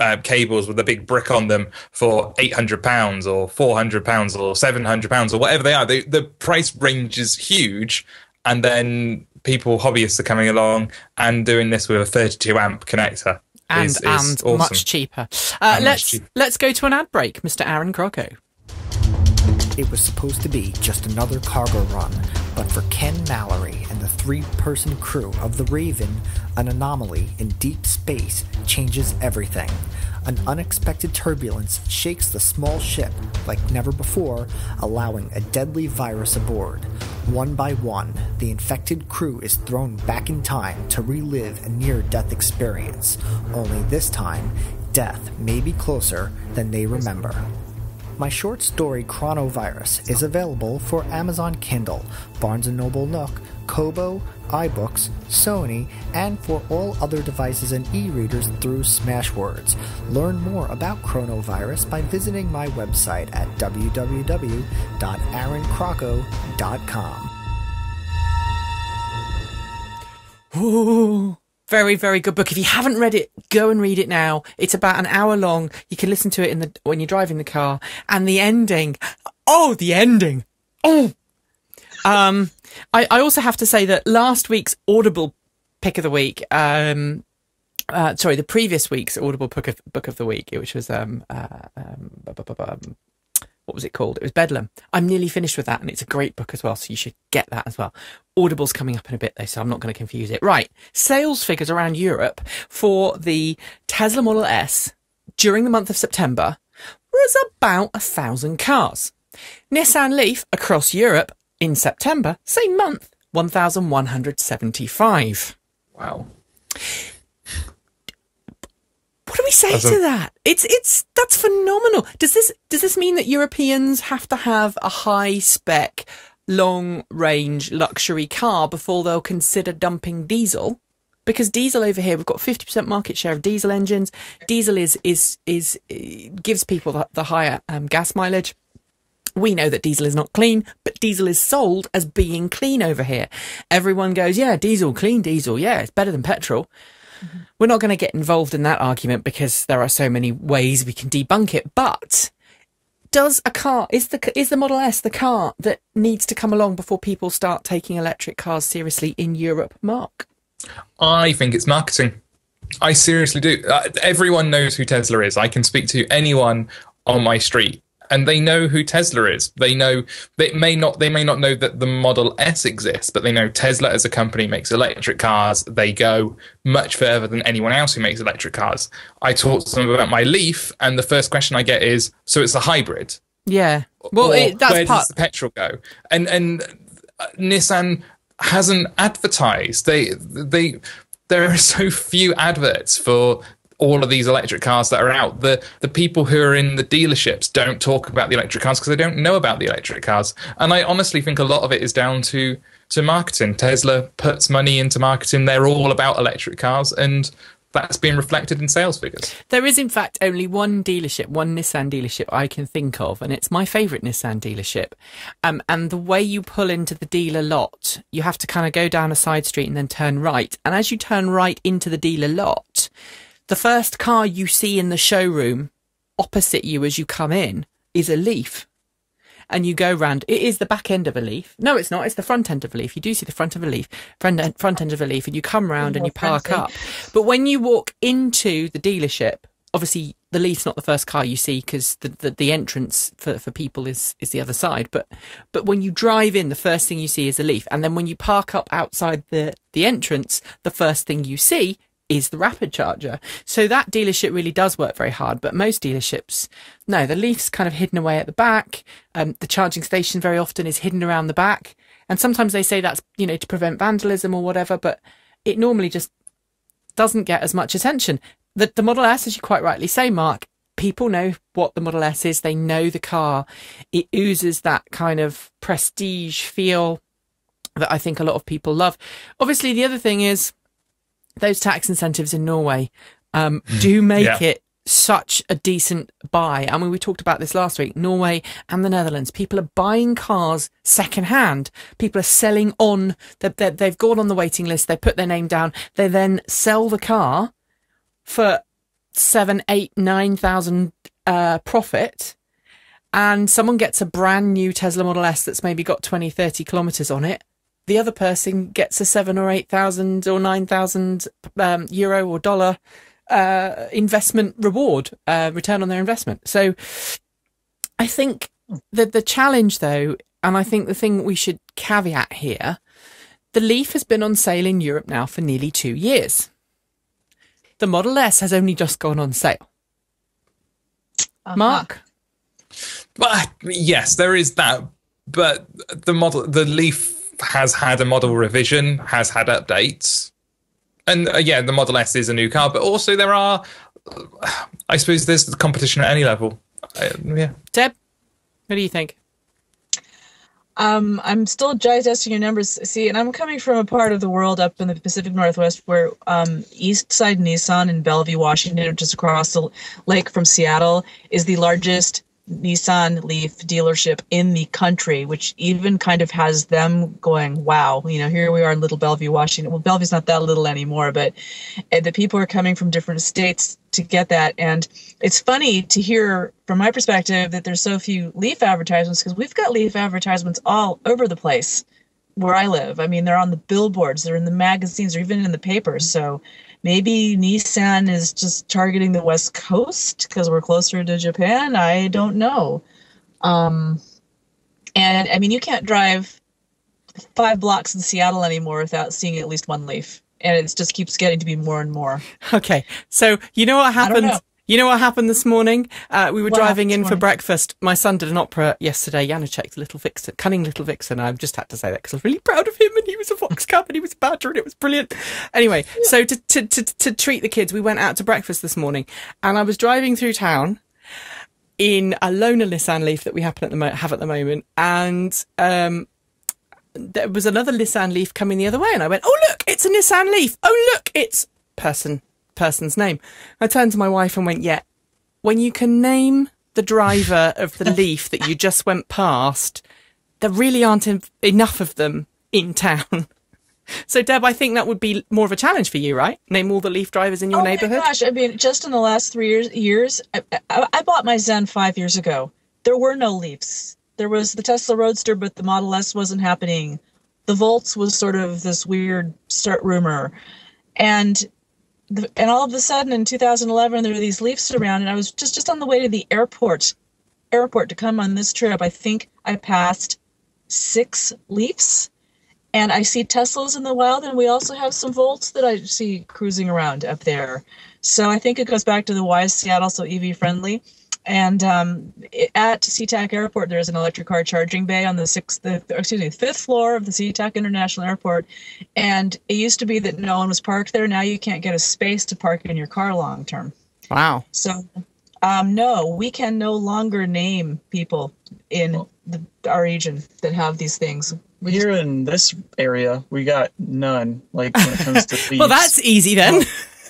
uh, cables with a big brick on them for 800 pounds or 400 pounds or 700 pounds or whatever they are. They, the price range is huge. And then people, hobbyists, are coming along and doing this with a 32 amp connector. And, is- is and awesome. much cheaper. Uh, And let's cheaper. let's go to an ad break, Mr. Aaron Crocco. It was supposed to be just another cargo run, but for Ken Mallory and the three person crew of the Raven, an anomaly in deep space changes everything. An unexpected turbulence shakes the small ship like never before, allowing a deadly virus aboard. One by one, the infected crew is thrown back in time to relive a near death experience, only this time, death may be closer than they remember. My short story Chronovirus is available for Amazon Kindle, Barnes & Noble Nook, Kobo, iBooks, Sony, and for all other devices and e-readers through Smashwords. Learn more about Chronovirus by visiting my website at www.aaroncrocco.com. Ooh, very, very good book. If you haven't read it, go and read it now. It's about an hour long. You can listen to it in the when you're driving the car. And the ending. Oh, the ending. Oh. Um, I, I also have to say that last week's Audible pick of the week, um, uh, sorry, the previous week's Audible book of book of the week, which was um, uh, um, um, what was it called? It was Bedlam. I'm nearly finished with that, and it's a great book as well. So you should get that as well. Audible's coming up in a bit though, so I'm not going to confuse it. Right, sales figures around Europe for the Tesla Model S during the month of September was about a thousand cars. Nissan Leaf across Europe in September, same month, 1,175. Wow. What do we say As a- to that? It's it's that's phenomenal. Does this does this mean that Europeans have to have a high spec, long range luxury car before they'll consider dumping diesel? Because diesel over here, we've got fifty percent market share of diesel engines. Diesel is is is uh, gives people the, the higher um, gas mileage. We know that diesel is not clean, but diesel is sold as being clean over here. Everyone goes, yeah, diesel, clean diesel, yeah, it's better than petrol. We're not going to get involved in that argument because there are so many ways we can debunk it. But does a car is the is the Model S the car that needs to come along before people start taking electric cars seriously in Europe? Mark, I think it's marketing. I seriously do. Uh, everyone knows who Tesla is. I can speak to anyone on my street and they know who Tesla is. They know they may not they may not know that the Model S exists, but they know Tesla as a company makes electric cars. They go much further than anyone else who makes electric cars. I talk to them about my Leaf and the first question I get is, "So it's a hybrid?" yeah, well, Or it, that's where part. does the petrol go? And and uh, Nissan hasn't advertised. They they there are so few adverts for all of these electric cars that are out. The the people who are in the dealerships don't talk about the electric cars because they don't know about the electric cars. And I honestly think a lot of it is down to to marketing. Tesla puts money into marketing. They're all about electric cars and that's being reflected in sales figures. There is, in fact, only one dealership, one Nissan dealership I can think of, and it's my favourite Nissan dealership. Um, and the way you pull into the dealer lot, you have to kind of go down a side street and then turn right. And as you turn right into the dealer lot, the first car you see in the showroom opposite you as you come in is a Leaf. And you go round. It is the back end of a Leaf. No, it's not. It's the front end of a Leaf. You do see the front of a Leaf, front end, front end of a Leaf, and you come round and you park fancy. up. But when you walk into the dealership, obviously the Leaf's not the first car you see because the, the the entrance for for people is is the other side. But but when you drive in, the first thing you see is a Leaf, and then when you park up outside the the entrance, the first thing you see is the rapid charger. So that dealership really does work very hard, but most dealerships, no, the Leaf's kind of hidden away at the back. Um, the charging station very often is hidden around the back. And sometimes they say that's, you know, to prevent vandalism or whatever, but it normally just doesn't get as much attention. The, the Model S, as you quite rightly say, Mark, people know what the Model S is. They know the car. It oozes that kind of prestige feel that I think a lot of people love. Obviously, the other thing is those tax incentives in Norway um, do make Yeah. it such a decent buy. I mean, we talked about this last week. Norway and the Netherlands. People are buying cars secondhand. People are selling on. They've, they've gone on the waiting list. They put their name down. They then sell the car for seven, eight, nine thousand uh, profit. And someone gets a brand new Tesla Model S that's maybe got 20, 30 kilometers on it. The other person gets a seven or eight thousand or nine thousand um, euro or dollar uh, investment reward, uh, return on their investment. So I think that the challenge though, and I think the thing we should caveat here, the Leaf has been on sale in Europe now for nearly two years. The Model S has only just gone on sale. Uh-huh. Mark? But yes, there is that. But the model, the Leaf has had a model revision, has had updates, and uh, yeah, the Model S is a new car. But also there are, I suppose, there's competition at any level. Uh, yeah. Deb, what do you think? Um, I'm still dry testing your numbers. See, and I'm coming from a part of the world up in the Pacific Northwest where um, East Side Nissan in Bellevue, Washington, which is across the lake from Seattle, is the largest Nissan Leaf dealership in the country, which even kind of has them going, wow, you know, here we are in Little Bellevue, Washington. Well, Bellevue's not that little anymore, but uh, the people are coming from different states to get that. And it's funny to hear from my perspective that there's so few Leaf advertisements because we've got Leaf advertisements all over the place where I live. I mean, they're on the billboards, they're in the magazines, or even in the papers. So maybe Nissan is just targeting the West Coast because we're closer to Japan. I don't know. Um, and I mean, you can't drive five blocks in Seattle anymore without seeing at least one leaf. And it just keeps getting to be more and more. Okay, so you know what know. You know what happened this morning? Uh, we were What driving in for breakfast. My son did an opera yesterday. Janacek, the little vixen, cunning little vixen. I've just had to say that because I was really proud of him, and he was a fox cub, and he was a badger, and it was brilliant. Anyway, so to, to to to treat the kids, we went out to breakfast this morning, and I was driving through town in a loaner Nissan Leaf that we happen at the mo- have at the moment, and um, there was another Nissan Leaf coming the other way, and I went, "Oh look, it's a Nissan Leaf! Oh look, it's person person's name." I turned to my wife and went, "Yeah, when you can name the driver of the [laughs] Leaf that you just went past, there really aren't en- enough of them in town." [laughs] So, Deb, I think that would be more of a challenge for you, right? Name all the Leaf drivers in your oh neighborhood. gosh! I mean, just in the last three years, years I, I, I bought my ZENN five years ago. There were no Leafs. There was the Tesla Roadster, but the Model S wasn't happening. The Volts was sort of this weird start rumor, and the, and all of a sudden in 2011 there were these Leafs around, and I was just just on the way to the airport, airport to come on this trip. I think I passed six Leafs and I see Teslas in the wild, and we also have some Volts that I see cruising around up there. So I think it goes back to the why is Seattle so EV friendly. And um, at SeaTac Airport, there's an electric car charging bay on the sixth, the, excuse me, fifth floor of the SeaTac International Airport. And it used to be that no one was parked there. Now you can't get a space to park in your car long term. Wow. So, um, no, we can no longer name people in the, our region that have these things. We just- Here in this area, we got none. Like when it comes to [laughs] Well, that's easy then.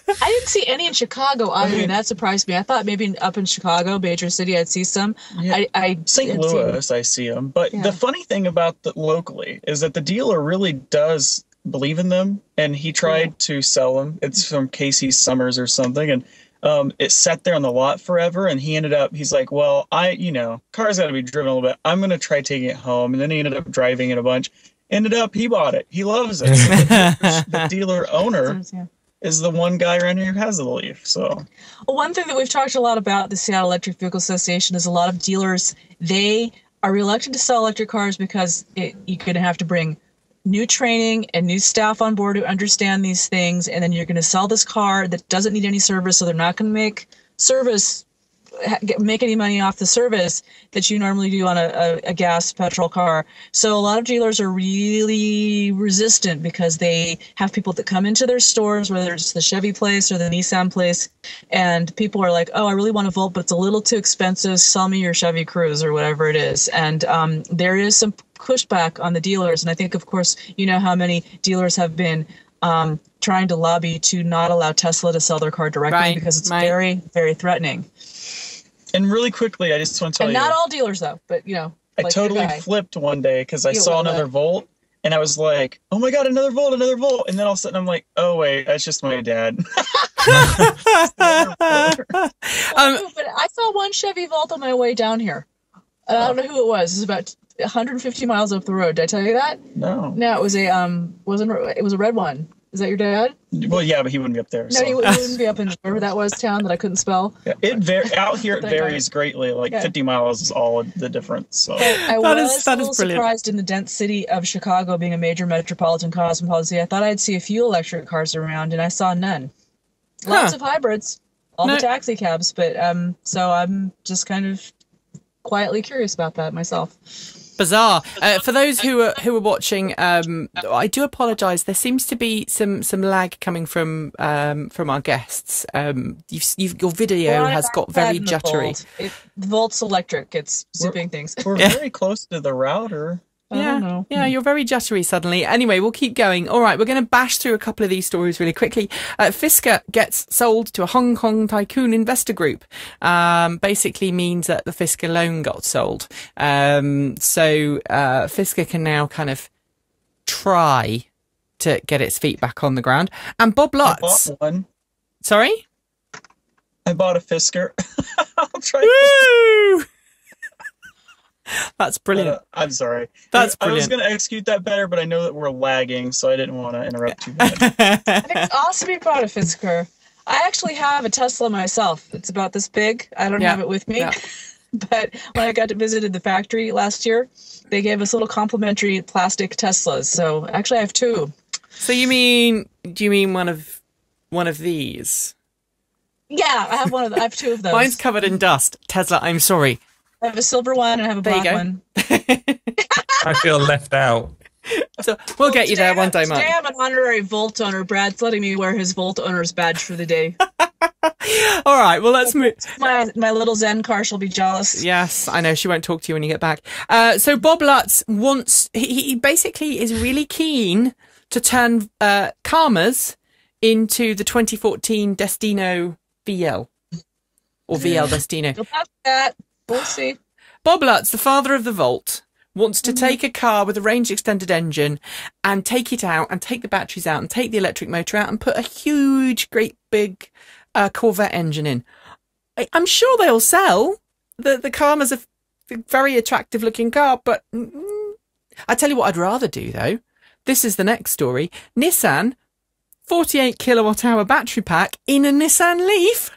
I didn't see any in Chicago either, and that surprised me. I thought maybe up in Chicago, Major City, I'd see some. Yeah. I, I St. didn't see. Louis, I see them. But Yeah. the funny thing about the locally is that the dealer really does believe in them, and he tried to sell them. It's from Casey Summers or something, and um, it sat there on the lot forever. And he ended up, he's like, "Well, I, you know, car's got to be driven a little bit. I'm gonna try taking it home." And then he ended up driving it a bunch. Ended up, he bought it. He loves it. [laughs] the dealer owner Yeah. Is the one guy around here who has the Leaf. So Well, one thing that we've talked a lot about the Seattle Electric Vehicle Association is a lot of dealers they are reluctant to sell electric cars because it, you're going to have to bring new training and new staff on board who understand these things, and then you're going to sell this car that doesn't need any service, so they're not going to make service make any money off the service that you normally do on a, a, a gas petrol car. So a lot of dealers are really resistant because they have people that come into their stores, whether it's the Chevy place or the Nissan place, and people are like, "Oh, I really want a Volt, but it's a little too expensive. Sell me your Chevy Cruze or whatever it is." And um, there is some pushback on the dealers, and I think, of course, you know how many dealers have been um, trying to lobby to not allow Tesla to sell their car directly Right, because it's right. very, very threatening. And really quickly, I just want to tell And you, not all dealers, though, but you know, I like your totally flipped one day because I You saw another like- Volt, and I was like, "Oh my god, another Volt, another Volt!" And then all of a sudden, I'm like, "Oh wait, that's just my dad." [laughs] [laughs] Um, but I saw one Chevy Volt on my way down here. I don't know who it was. It was about 150 miles up the road. Did I tell you that? no, No, it was a um, wasn't it was a red one. Is that your dad? well, yeah, but he wouldn't be up there. No, so. he, wou- he wouldn't be up in wherever that was town that I couldn't spell. Yeah, it var- out here it [laughs] varies greatly. Like Yeah. 50 miles is all the difference. So I That was is- that a little brilliant. surprised in the dense city of Chicago being a major metropolitan cosmopolitan. I thought I'd see a few electric cars around, and I saw none. Lots Huh. of hybrids, all No. the taxi cabs, but um, so I'm just kind of quietly curious about that myself. Bizarre. Uh, for those who are who are watching, um, I do apologise. There seems to be some some lag coming from um, from our guests. Um, you've, you've, your video Well, has got very in the jittery. It, the Volt's electric. It's zipping things. we're Yeah. very close to the router. I Yeah, yeah, you're very jittery suddenly. Anyway, we'll keep going. All right, we're going to bash through a couple of these stories really quickly. Uh, Fisker gets sold to a Hong Kong tycoon investor group. Um, basically means that the Fisker loan got sold. Um, so uh, Fisker can now kind of try to get its feet back on the ground. And Bob I Lutz, bought one. sorry, I bought a Fisker. [laughs] I'll try. woo! [laughs] That's brilliant. Uh, I'm sorry. That's I was going to execute that better, but I know that we're lagging, so I didn't want to interrupt too bad. I think it's awesome you brought a Fisker. I actually have a Tesla myself. It's about this big. I don't Yeah, have it with me. yeah. [laughs] but when I got to visit the factory last year, they gave us little complimentary plastic Teslas. So actually, I have two. So you mean? Do you mean one of one of these? Yeah, I have one of. The, I have two of [laughs] those. Mine's covered in dust. Tesla, I'm sorry. I have a silver one and I have a There black one. [laughs] I feel left out. So we'll get you there Today one I'm- day, Today Mark. I'm an honorary Volt owner. Brad's letting me wear his Volt owner's badge for the day. [laughs] All right, well let's [laughs] move. my my little ZENN car shall be jealous. Yes, I know she won't talk to you when you get back. Uh, so Bob Lutz wants. He, he basically is really keen to turn uh, Karmas into the 2014 Destino VL or VL Destino. You'll have that. We'll see. Bob Lutz, the father of the Volt, wants to take a car with a range extended engine and take it out and take the batteries out and take the electric motor out and put a huge, great big uh, Corvette engine in. I, I'm sure they'll sell. The the Karma's a very attractive looking car, but mm, I tell you what, I'd rather do though. This is the next story. Nissan, 48 kilowatt hour battery pack in a Nissan Leaf.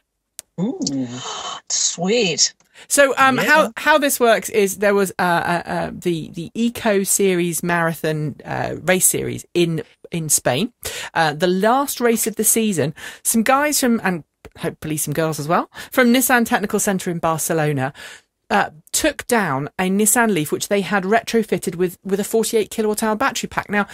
Ooh. [gasps] Sweet. So, um, Yeah. how how this works is there was uh, uh, uh, the the Eco Series Marathon uh, race series in in Spain, uh, the last race of the season. Some guys from and hopefully some girls as well from Nissan Technical Centre in Barcelona. Uh, took down a Nissan Leaf which they had retrofitted with with a 48 kilowatt hour battery pack. Now,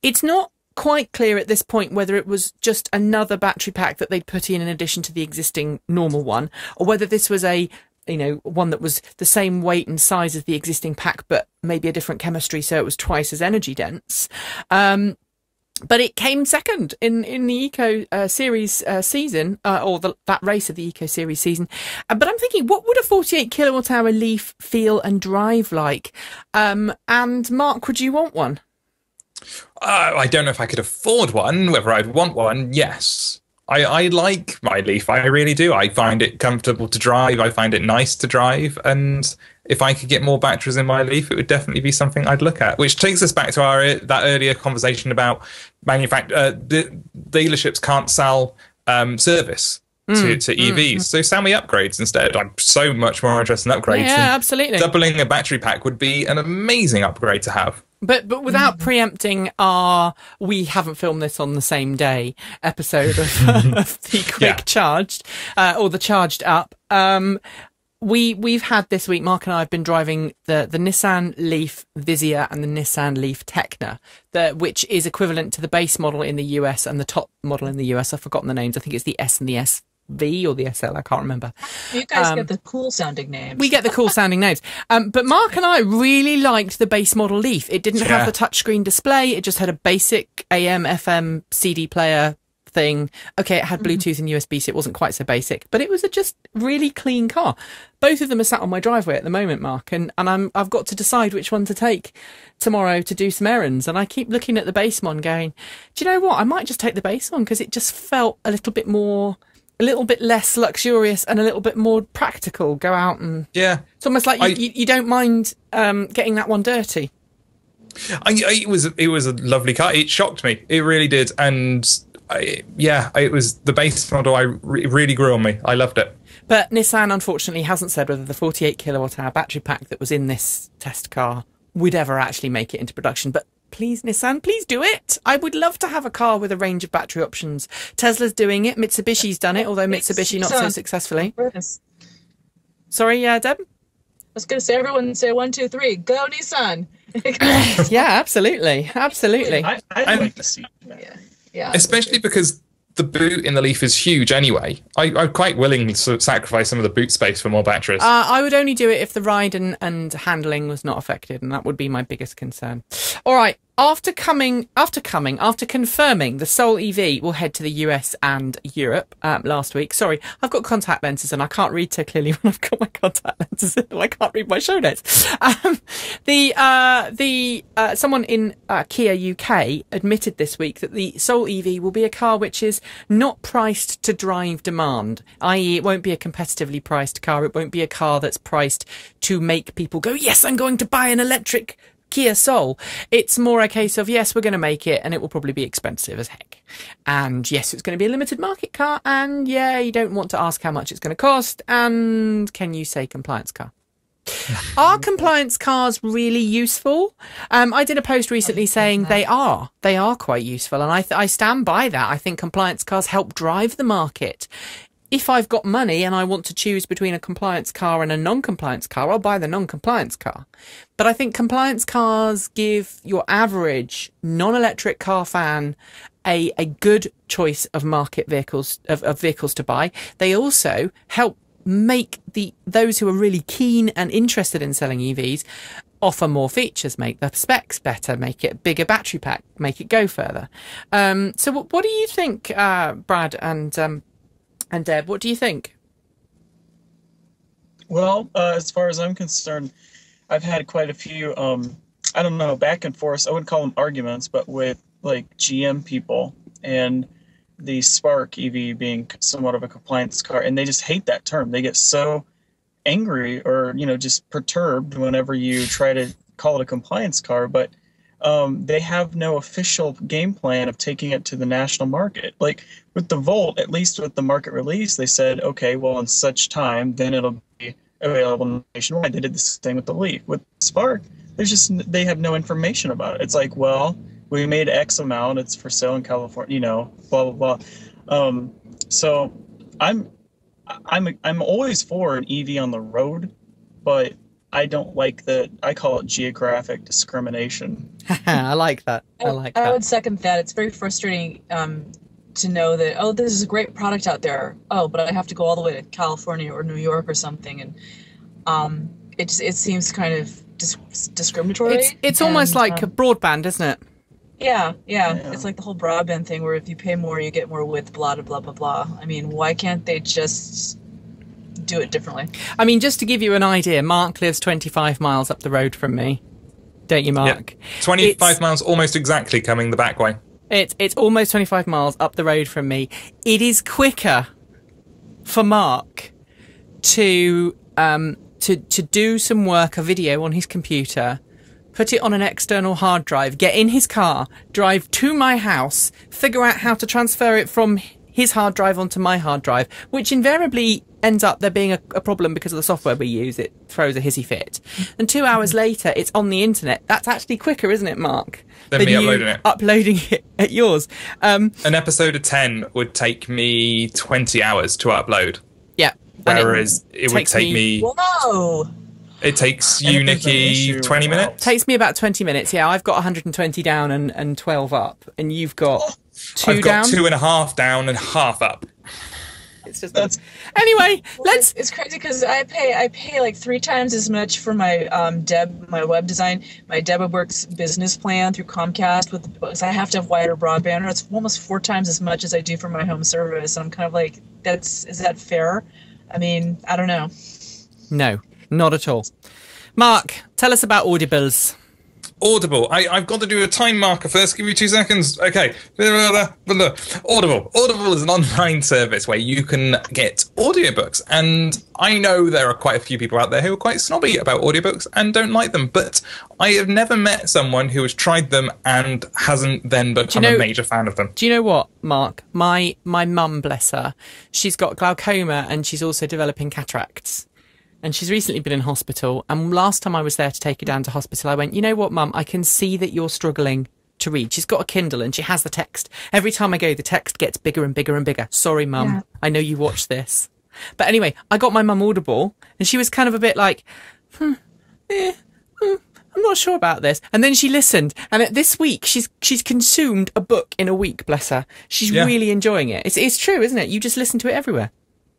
it's not quite clear at this point whether it was just another battery pack that they'd put in in addition to the existing normal one, or whether this was a you know one that was the same weight and size as the existing pack, but maybe a different chemistry, so it was twice as energy dense. Um, but it came second in in the Eco uh, Series uh, season, uh, or the, that race of the Eco Series season. Uh, but I'm thinking, what would a 48 kilowatt hour Leaf feel and drive like? Um, and Mark, would you want one? Uh, I don't know if I could afford one. Whether I'd want one, yes. I, I like my Leaf. I really do. I find it comfortable to drive. I find it nice to drive. And if I could get more batteries in my Leaf, it would definitely be something I'd look at. Which takes us back to our that earlier conversation about manufact uh, the dealerships can't sell um, service. To, to EVs, so sell me upgrades instead. I'm so much more interested in upgrades. Yeah, absolutely. Doubling a battery pack would be an amazing upgrade to have. But but without preempting our we haven't filmed this on the same day episode of, [laughs] of the quick Yeah. charged uh, or the charged up. Um, we we've had this week. Mark and I have been driving the the Nissan Leaf Visia and the Nissan Leaf Tekna, the which is equivalent to the base model in the US and the top model in the US. I've forgotten the names. I think it's the S and the S V or the SL. I can't remember. You guys Um, get the cool sounding names. We get the cool sounding names. Um, but Mark and I really liked the base model Leaf. It didn't Yeah. have the touchscreen display. It just had a basic AM, FM, CD player thing. Okay, it had Bluetooth and USB, so it wasn't quite so basic, but it was a just really clean car. Both of them are sat on my driveway at the moment, Mark, and, and I'm, I've got to decide which one to take tomorrow to do some errands. And I keep looking at the base one going, do you know what? I might just take the base one because it just felt a little bit more, a little bit less luxurious and a little bit more practical. Go out and Yeah, it's almost like you, I- you, you don't mind um, getting that one dirty. I, I, it was it was a lovely car. It shocked me. It really did. And I, yeah, it was the base model. I re- really grew on me. I loved it. But Nissan unfortunately hasn't said whether the 48 kilowatt hour battery pack that was in this test car would ever actually make it into production. But please, Nissan, please do it. I would love to have a car with a range of battery options. Tesla's doing it. Mitsubishi's done it, although Mitsubishi not so successfully. Yes. Sorry, yeah, Deb? I was going to say, everyone say one, two, three, go Nissan. [laughs] Yeah, absolutely. Absolutely. I, I'd like to see yeah. Yeah. especially because the boot in the Leaf is huge anyway. I, I'm quite willing to sacrifice some of the boot space for more batteries. Uh, I would only do it if the ride and, and handling was not affected, and that would be my biggest concern. All right. After coming, after coming, after confirming the Soul EV will head to the US and Europe um, last week. Sorry, I've got contact lenses and I can't read so clearly [laughs] when I've got my contact lenses. I can't read my show notes. Um, the uh, the uh, someone in uh, Kia UK admitted this week that the Soul EV will be a car which is not priced to drive demand, i.e., it won't be a competitively priced car. It won't be a car that's priced to make people go, "Yes, I'm going to buy an electric." Kia Soul. It's more a case of yes, we're going to make it, and it will probably be expensive as heck. And yes, it's going to be a limited market car, and yeah, you don't want to ask how much it's going to cost. And can you say compliance car? [laughs] Are compliance cars really useful? Um, I did a post recently saying they are. They are quite useful, and I th- I stand by that. I think compliance cars help drive the market. If I've got money and I want to choose between a compliance car and a non-compliance car, I'll buy the non-compliance car. But I think compliance cars give your average non-electric car fan a, a good choice of market vehicles of, of vehicles to buy. They also help make the those who are really keen and interested in selling EVs offer more features, make the specs better, make it bigger battery pack, make it go further. Um, so, what, what do you think, uh, Brad and um, and Deb? What do you think? Well, uh, as far as I'm concerned, I've had quite a few, um, I don't know, back and forth. I wouldn't call them arguments, but with like GM people and the Spark EV being somewhat of a compliance car, and they just hate that term. They get so angry or you know just perturbed whenever you try to call it a compliance car, but um, they have no official game plan of taking it to the national market. Like with the Volt, at least with the market release, they said, okay, well, in such time, then it'll be available nationwide. They did the same with the Leaf. With Spark, there's just they have no information about it. It's like, well, we made X amount. It's for sale in California. You know, blah blah blah. Um, so I'm I'm I'm always for an EV on the road, but I don't like the I call it geographic discrimination. [laughs] I like that. I like I that. I would second that. It's very frustrating um, to know that oh, this is a great product out there. Oh, but I have to go all the way to California or New York or something, and um, it just, it seems kind of dis- discriminatory. It's it's almost like um, broadband, isn't it? yeah, yeah, Yeah. It's like the whole broadband thing, where if you pay more, you get more width. Blah blah blah blah blah. I mean, why can't they just do it differently? I mean, just to give you an idea, Mark lives 25 miles up the road from me. Don't you, Mark? 25 it's- miles almost exactly coming the back way. It's it's almost 25 miles up the road from me. It is quicker for Mark to um to to do some work, a video on his computer, put it on an external hard drive, get in his car, drive to my house, figure out how to transfer it from his hard drive onto my hard drive, which invariably ends up there being a, a problem because of the software we use. It throws a hissy fit. And two hours later, it's on the internet. That's actually quicker, isn't it, Mark? Than me you uploading it. Uploading it at yours. Um, An episode of 10 would take me 20 hours to upload, yeah. And it whereas it, would take me, Whoa! it takes you, if there's an Nikki, 20 wow. minutes. takes me about 20 minutes. Yeah, I've got 120 down and, and 12 up, and you've got two I've got down. two and a half down and half up. It's just That's- anyway. Let's. It's, it's crazy because I pay I pay like three times as much for my um Deb my web design my DebWorks business plan through Comcast with because I have to have wider broadband. Or it's almost four times as much as I do for my home service. And I'm kind of like, that's is that fair? I mean, I don't know. No, not at all. Mark, tell us about Audibles. Audible. I, I've got to do a time marker first. Give me two seconds. Okay. Audible. Audible is an online [laughs] service where you can get audiobooks. And I know there are quite a few people out there who are quite snobby about audiobooks and don't like them. But I have never met someone who has tried them and hasn't then become know- a major fan of them. Do you know what, Mark? My my mum, bless her, she's got glaucoma and she's also developing cataracts. And she's recently been in hospital. And last time I was there to take her down to hospital, I went, you know what, mum? I can see that you're struggling to read. She's got a Kindle and she has the text. Every time I go, the text gets bigger and bigger and bigger. Sorry, mum. Yeah. I know you watch this. But anyway, I got my mum Audible and she was kind of a bit like, hmm, eh, hmm, I'm not sure about this. And then she listened, and at this week she's she's consumed a book in a week. Bless her. She's Yeah. really enjoying it. It's it's true, isn't it? You just listen to it everywhere.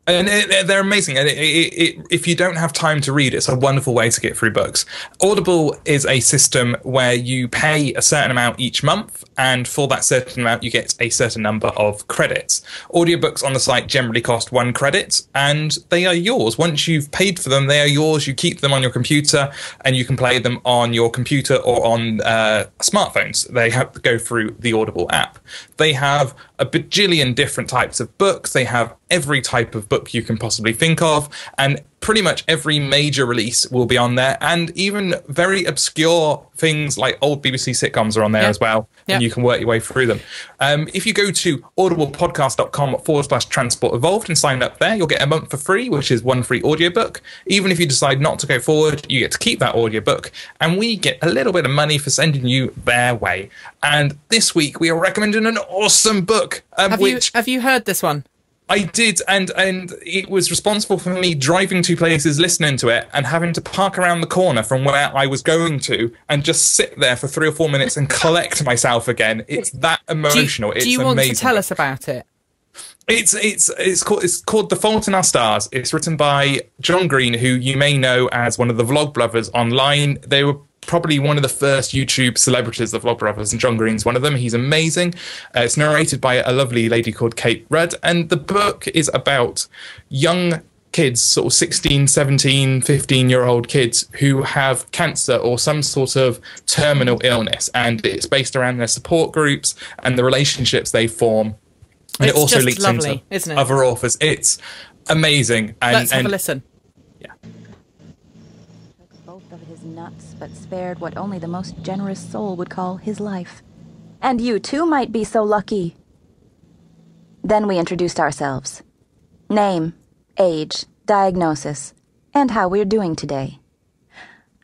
And they're amazing. And it, it, it, if you don't have time to read, it's a wonderful way to get through books. Audible is a system where you pay a certain amount each month, and for that certain amount, you get a certain number of credits. Audiobooks on the site generally cost one credit, and they are yours. Once you've paid for them, they are yours. You keep them on your computer, and you can play them on your computer or on uh, smartphones. They have to go through the Audible app. They have a bajillion different types of books. They have every type of book you can possibly think of, and pretty much every major release will be on there, and even very obscure things like old BBC sitcoms are on there Yeah. as well, Yeah. and you can work your way through them. Um, if you go to audiblepodcast.com forward slash transport evolved and sign up there, you'll get a month for free, which is one free audiobook. Even if you decide not to go forward, you get to keep that audiobook, and we get a little bit of money for sending you their way. And this week we are recommending an awesome book, um, Have which you have you heard this one? I did, and and it was responsible for me driving to places, listening to it, and having to park around the corner from where I was going to, and just sit there for three or four minutes and collect myself again. It's that Do you, emotional. it's do you want to tell us about it? It's it's it's called it's called The Fault in Our Stars. It's written by John Green, who you may know as one of the Vlog Brothers online. They were probably one of the first YouTube celebrities, the Vlog Brothers, and John Green's one of them. He's amazing. Uh, it's narrated by a lovely lady called Kate Rudd, and the book is about young kids, sort of 16, 17, 15 year old kids who have cancer or some sort of terminal illness. And it's based around their support groups and the relationships they form. And It's it also just links lovely, into isn't it? other authors. It's amazing. And, Let's have and a listen. of his but spared what only the most generous soul would call his life. And you too might be so lucky. Then we introduced ourselves name, age, diagnosis, and how we're doing today.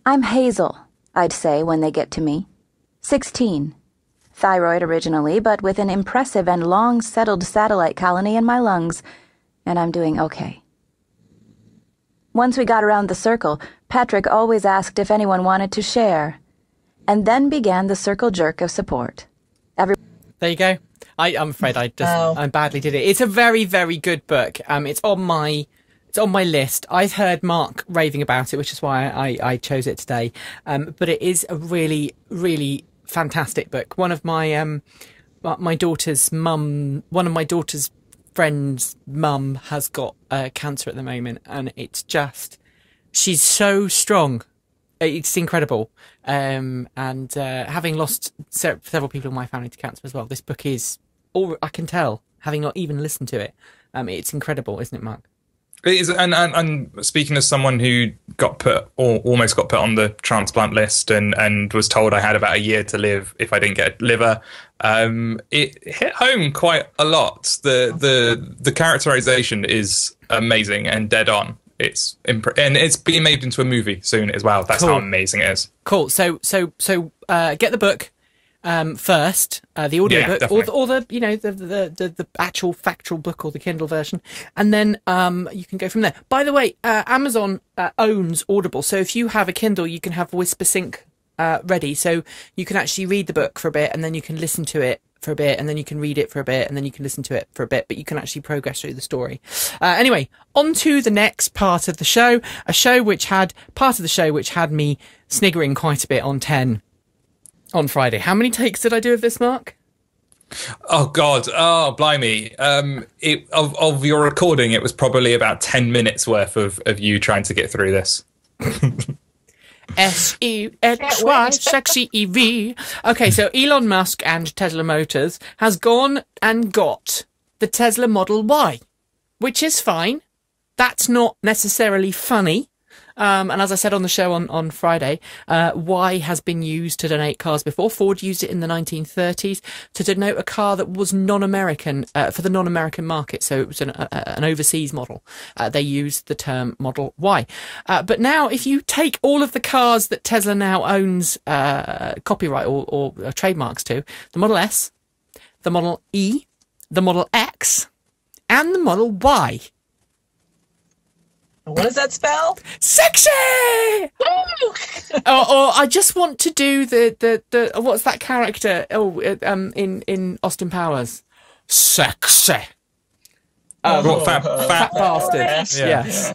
I'm Hazel, I'd say when they get to me. 16. Thyroid originally, but with an impressive and long settled satellite colony in my lungs, and I'm doing okay. Once we got around the circle, Patrick always asked if anyone wanted to share. And then began the circle jerk of support. Every There you go. I, I'm afraid I just Wow. I badly did it. It's a very very good book. Um, it's on my it's on my list. I've heard Mark raving about it, which is why I, I chose it today. Um, but it is a really really fantastic book. One of my um my- my daughter's mum, one of my daughter's friends' mum has got uh, cancer at the moment, and it's just she's so strong. It's incredible. Um, and uh, having lost se- several people in my family to cancer as well, this book is all I can tell, having not even listened to it. Um, it's incredible, isn't it, Mark? It is, and, and, and speaking as someone who got put or almost got put on the transplant list and, and was told I had about a year to live if I didn't get a liver, um, it hit home quite a lot. The the the characterization is amazing and dead on. It's imp- and it's being made into a movie soon as well. That's how amazing it is. Cool. So, so, so, uh, get the book um, first, uh, the audio Yeah, book, or the, or the, you know, the, the the the actual factual book or the Kindle version, and then um, you can go from there. By the way, uh, Amazon uh, owns Audible, so if you have a Kindle, you can have Whispersync uh, ready, so you can actually read the book for a bit, and then you can listen to it for a bit, and then you can read it for a bit, and then you can listen to it for a bit, but you can actually progress through the story. Uh, anyway, on to the next part of the show, a show which had part of the show which had me sniggering quite a bit on 10 on Friday. How many takes did I do of this, Mark? Oh God! Oh blimey! Um, it, of of your recording, it was probably about ten minutes worth of of you trying to get through this. S E X Y, sexy E V. Okay, so Elon Musk and Tesla Motors has gone and got the Tesla Model Y, which is fine. That's not necessarily funny. Um, and as I said on the show on, on Friday, uh, Y has been used to donate cars before. Ford used it in the 1930s to denote a car that was non-American, uh, for the non-American market. So it was an, a, an overseas model. Uh, they used the term Model Y. Uh, but now, if you take all of the cars that Tesla now owns uh, copyright or, or uh, trademarks to, the Model S, the Model E, the Model X, and the Model Y, What does that spell? sexy! or, or I just want to do the, the, the what's that character? Oh, uh, um, in in Austin Powers, sexy. Um, What, fat, uh, fat, fat bastard. Yeah. Yes.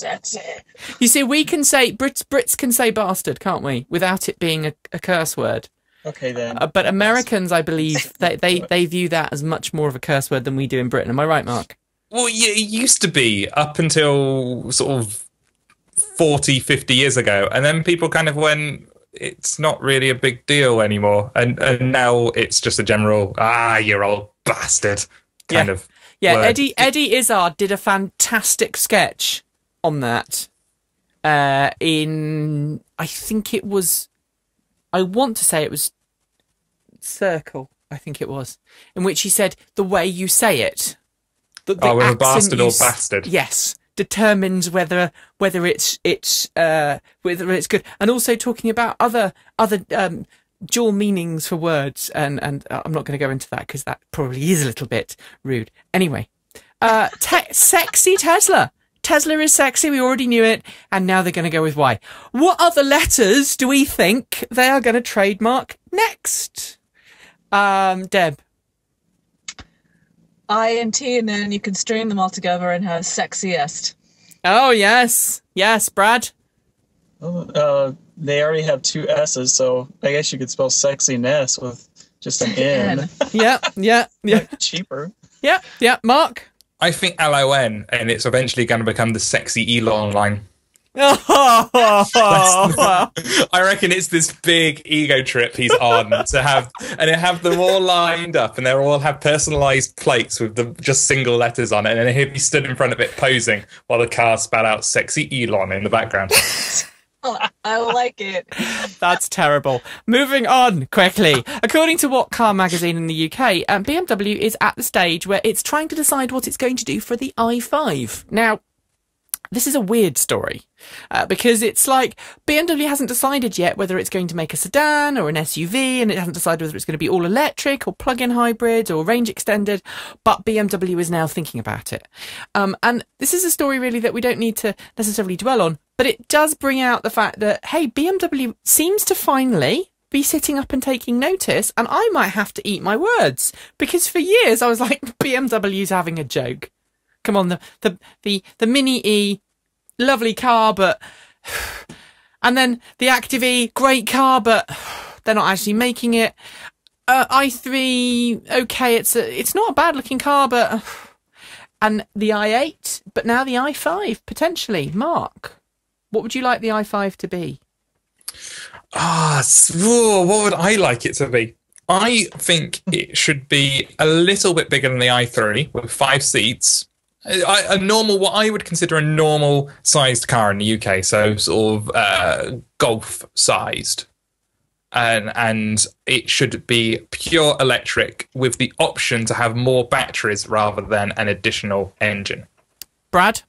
That's it. You see, we can say Brits. Brits can say bastard, can't we? Without it being a, a curse word. Okay then. Uh, but Americans, I believe, they, they they view that as much more of a curse word than we do in Britain. Am I right, Mark? Well, yeah, it used to be up until sort of 40, 50 years ago. And then people kind of went, it's not really a big deal anymore. And, and now it's just a general, ah, you're old bastard kind Yeah. of. Yeah, word. Eddie Eddie Izzard did a fantastic sketch on that. Uh, in I think it was, I want to say it was Circle. I think it was in which he said the way you say it. The, the Oh, accent bastard or bastard. Yes, determines whether whether it's it's uh whether it's good, and also talking about other other um dual meanings for words, and and uh, I'm not going to go into that because that probably is a little bit rude. Anyway, uh, te- sexy Tesla. Tesla is sexy. We already knew it, and now they're going to go with Y. What other letters do we think they are going to trademark next? Um, Deb. I and T, and then you can string them all together and have sexiest. Oh yes, yes, Brad. Uh, they already have two S's, so I guess you could spell sexiness with just an N. N. [laughs] Yeah, yeah, yeah, Cheaper. yeah, yeah. Mark. I think L O N, and it's eventually going to become the sexy Elon line. Oh, [laughs] I reckon it's this big ego trip he's on to have, and it have them all lined up, and they all have personalised plates with the just single letters on it, and he'll be stood in front of it posing while the car spat out "sexy Elon" in the background. [laughs] I like it. That's terrible. Moving on quickly. According to What Car magazine in the UK, um, BMW is at the stage where it's trying to decide what it's going to do for the i5. Now, this is a weird story uh, because it's like BMW hasn't decided yet whether it's going to make a sedan or an SUV, and it hasn't decided whether it's going to be all electric or plug-in hybrid or range extended. But BMW is now thinking about it, um, and this is a story really that we don't need to necessarily dwell on, but it does bring out the fact that hey, BMW seems to finally be sitting up and taking notice, and I might have to eat my words because for years I was like [laughs] BMW's having a joke. Come on, the the the, the Mini E, lovely car, but and then the Active E, great car, but they're not actually making it. Uh, i3, okay, it's a, it's not a bad looking car, but and the i8, but now the i5 potentially. Mark, what would you like the i5 to be? Ah, whoa, what would I like it to be? I think it should be a little bit bigger than the i3 with five seats. A, a normal, what I would consider a normal sized car in the UK, so sort of uh, golf sized. And, and it should be pure electric with the option to have more batteries rather than an additional engine. Brad?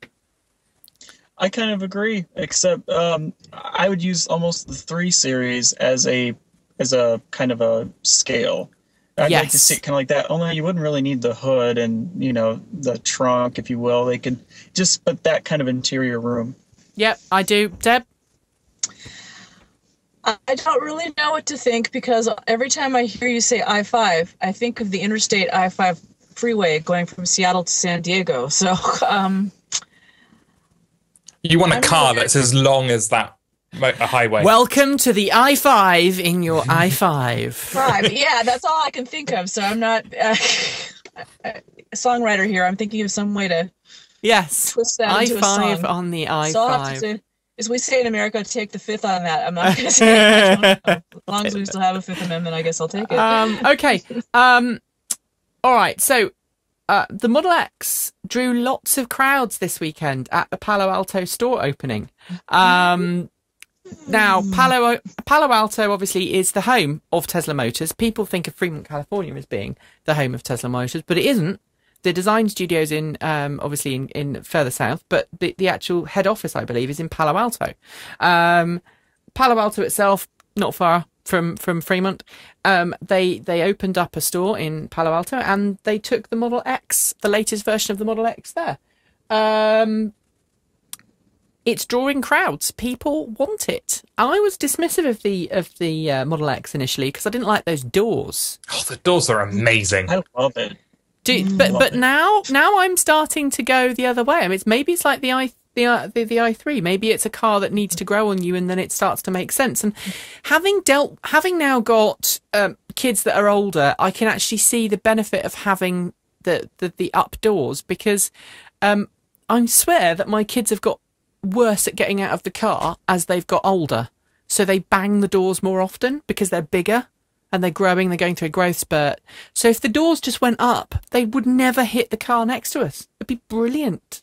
I kind of agree, except um, I would use almost the three series as a as a kind of a scale. I'd like to see it kind of like that. Only you wouldn't really need the hood and you know the trunk, if you will. They could just put that kind of interior room. Yep, I do. Deb? I I don't really know what to think because every time I hear you say I 5, I think of the interstate I 5 freeway going from Seattle to San Diego. So, [laughs] um, You want a I'm car aware. that's as long as that mo- a highway. Welcome to the i5 in your [laughs] i5. 5. yeah, that's all I can think of. So I'm not uh, [laughs] a songwriter here. I'm thinking of some way to Yes. twist that into a i5 song. on the I'll have to i5. say, as we say in America, take the fifth on that. I'm not going [laughs] to say it. As long as we still have a Fifth Amendment, I guess I'll take it. Um, okay. Um, all right. So uh, the Model X drew lots of crowds this weekend at the Palo Alto store opening. Um, now, Palo Palo Alto obviously is the home of Tesla Motors. People think of Fremont, California, as being the home of Tesla Motors, but it isn't. The design studios in um, obviously in, in further south, but the, the actual head office, I believe, is in Palo Alto. Um, Palo Alto itself, not far from from Fremont. Um, they they opened up a store in Palo Alto and they took the Model X, the latest version of the Model X, there. Um, it's drawing crowds. People want it. I was dismissive of the of the uh, Model X initially because I didn't like those doors. oh, the doors are amazing. I love it. Do, but love but it. now now I'm starting to go the other way. I mean, it's maybe it's like the i the uh, the, the i3. Maybe it's a car that needs to grow on you, and then it starts to make sense. And having dealt, having now got um, kids that are older, I can actually see the benefit of having the the, the up doors because um, I swear that my kids have got worse at getting out of the car as they've got older. So they bang the doors more often because they're bigger and they're growing, they're going through a growth spurt. So if the doors just went up, they would never hit the car next to us. It'd be brilliant.